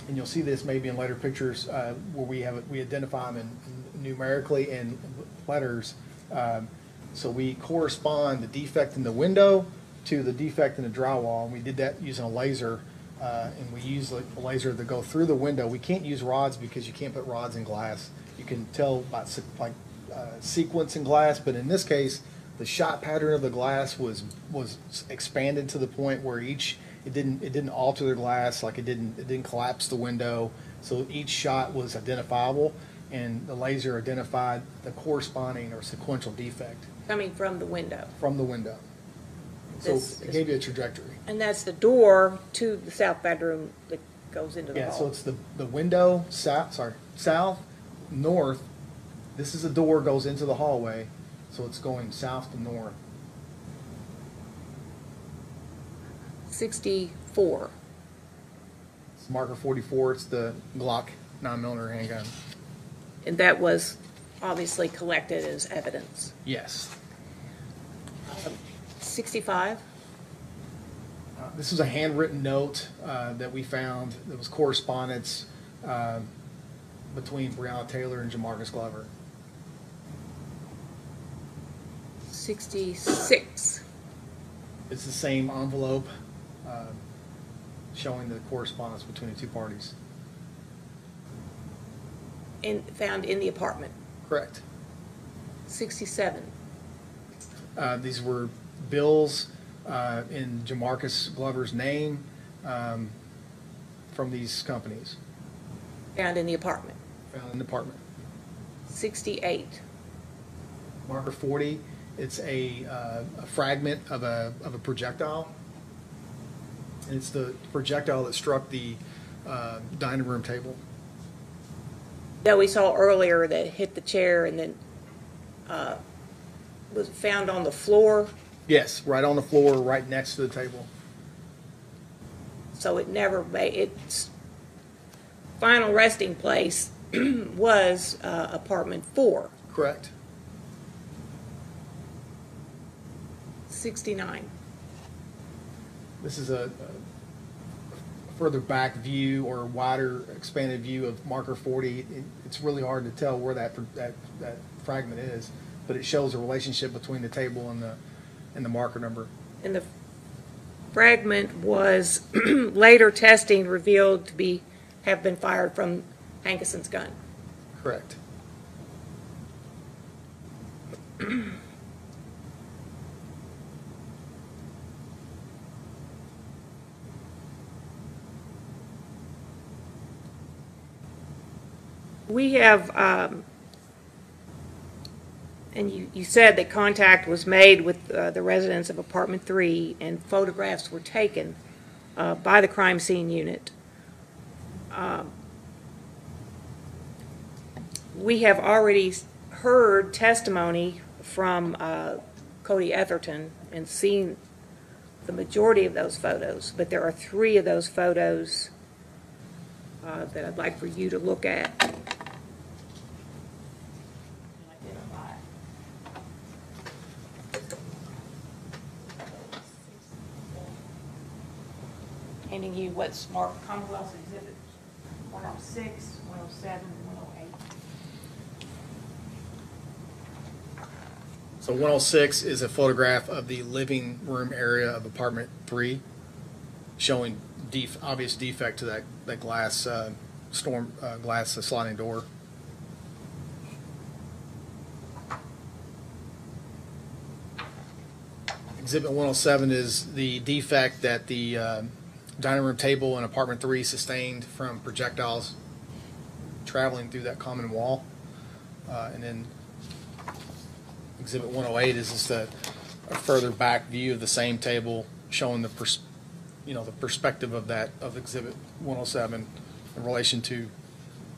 and you'll see this maybe in later pictures uh, where we have, we identify them in numerically in letters. Um, So we correspond the defect in the window to the defect in the drywall, and we did that using a laser. uh, And we use a laser to go through the window. We can't use rods because you can't put rods in glass. You can tell by like uh, sequence in glass, but in this case, the shot pattern of the glass was, was expanded to the point where each, it didn't, it didn't alter the glass, like it didn't, it didn't collapse the window. So each shot was identifiable, and the laser identified the corresponding or sequential defect Coming from the window. from the window. So This- it gave you a trajectory. And that's the door to the south bedroom that goes into the Yeah, so hall. it's the, the window, south, sorry, south, north. This is a door goes into the hallway, so it's going south to north. Sixty-four. It's marker forty-four, it's the Glock nine millimeter handgun. And that was obviously collected as evidence. Yes. Sixty-five? Uh, This is a handwritten note uh, that we found, that was correspondence uh, between Breonna Taylor and Jamarcus Glover. Sixty-six. It's the same envelope uh, showing the correspondence between the two parties. In, found in the apartment. Correct. Sixty-seven. Uh, These were bills uh, in Jamarcus Glover's name um, from these companies Found in the apartment. found in the apartment. Sixty-eight. Marker 40, it's a, uh, a fragment of a, of a projectile. And it's the projectile that struck the uh, dining room table. That we saw earlier that hit the chair and then, uh, was found on the floor, Yes, right on the floor, right next to the table. so it never made, its final resting place was, uh, apartment four. Correct. Sixty-nine. This is a, a further back view or wider expanded view of marker 40. It, it's really hard to tell where that, that, that fragment is, but it shows a relationship between the table and the, and the marker number. And the fragment was later testing revealed to be, have been fired from Hankison's gun. Correct. We have, um, and you, you said that contact was made with uh, the residents of apartment three and photographs were taken uh, by the crime scene unit. Um, We have already heard testimony from uh, Cody Etherton and seen the majority of those photos, but there are three of those photos uh, that I'd like for you to look at. Handing you what's marked Commonwealth's Exhibit 106, 107, and 108. So 106 is a photograph of the living room area of apartment three, showing def, obvious defect to that, that glass, uh, storm, uh, glass sliding door. Exhibit 107 is the defect that the uh, dining room table in apartment three sustained from projectiles traveling through that common wall. Uh, And then Exhibit 108 is just a, a further back view of the same table showing the, pers- you know, the perspective of that, of Exhibit 107 in relation to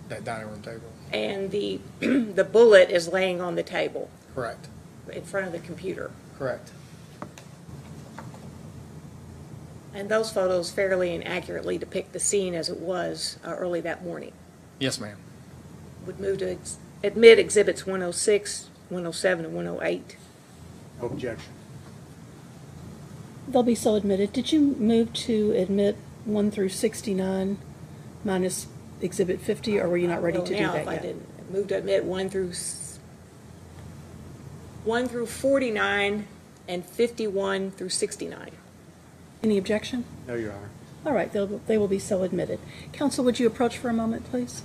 that dining room table. And the, the bullet is laying on the table Correct, in front of the computer. correct. And those photos fairly and accurately depict the scene as it was uh, early that morning. Yes, ma'am. Would move to ex- admit exhibits 106, 107, and 108. Objection. They'll be so admitted. Did you move to admit 1 through 69 minus Exhibit 50, or were you not ready Well, to do now, that if I yet? didn't move to admit one through, s- one through 49 and 51 through 69. Any objection? No, Your Honor. All right, they'll, they will be so admitted. Counsel, would you approach for a moment, please?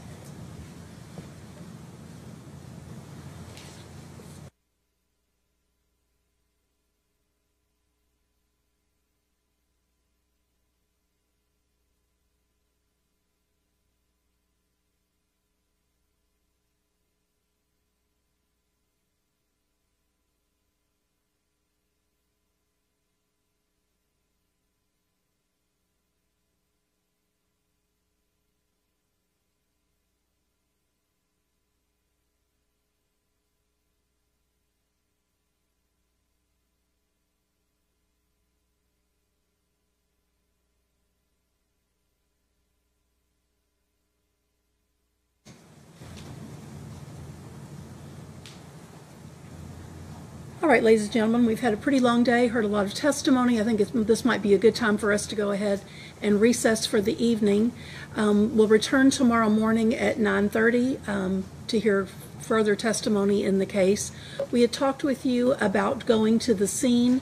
All right, ladies and gentlemen, we've had a pretty long day, heard a lot of testimony. I think this might be a good time for us to go ahead and recess for the evening. Um, We'll return tomorrow morning at 9:30 um, to hear further testimony in the case. We had talked with you about going to the scene.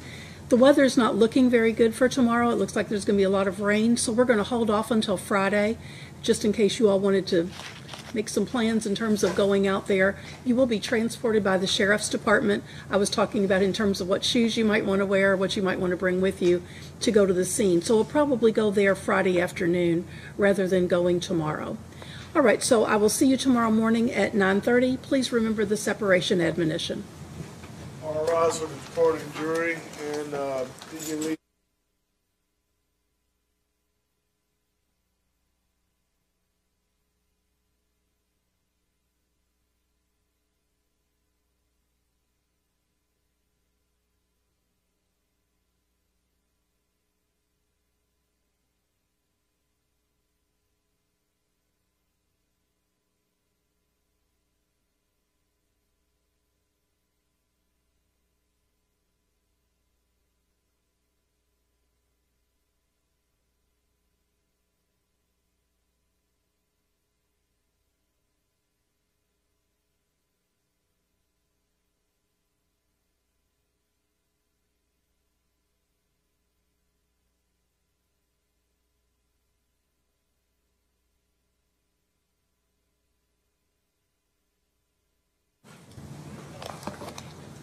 The weather's not looking very good for tomorrow. It looks like there's going to be a lot of rain, so we're going to hold off until Friday, just in case you all wanted to make some plans in terms of going out there. You will be transported by the sheriff's department. I was talking about in terms of what shoes you might want to wear, what you might want to bring with you to go to the scene. So we'll probably go there Friday afternoon rather than going tomorrow. All right, so I will see you tomorrow morning at 9:30. Please remember the separation admonition. All rise for the court and jury and, uh,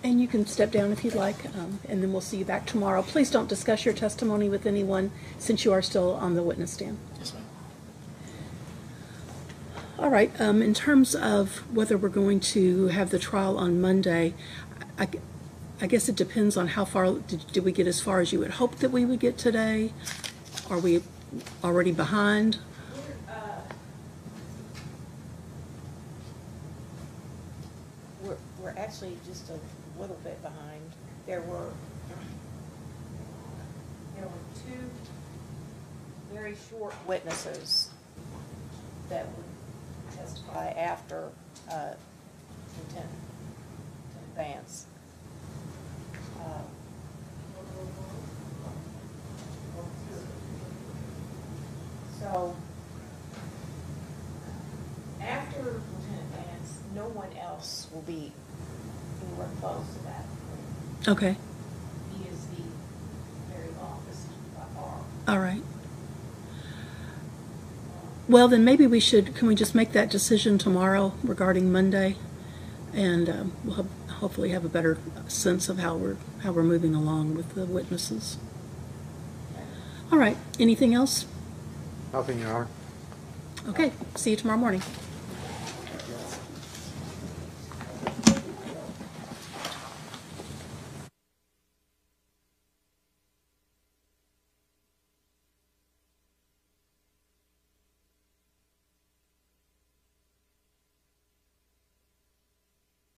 And you can step down if you'd like, um, and then we'll see you back tomorrow. Please don't discuss your testimony with anyone since you are still on the witness stand. Yes, ma'am. All right, um, in terms of whether we're going to have the trial on Monday, I, I guess it depends on how far, did, did we get as far as you would hope that we would get today? Are we already behind? We're, we're actually just a little bit behind. There were, there were two very short witnesses that would testify after, uh, Lieutenant, Vance. Uh, So, after Lieutenant Vance, no one else will be anywhere close to that. Okay, He is the very longest by far. all right. Well, then maybe we should, can we just make that decision tomorrow regarding Monday? And um, we'll have- hopefully have a better sense of how we're, how we're moving along with the witnesses. All right, anything else? Nothing, Your Honor. Okay, see you tomorrow morning.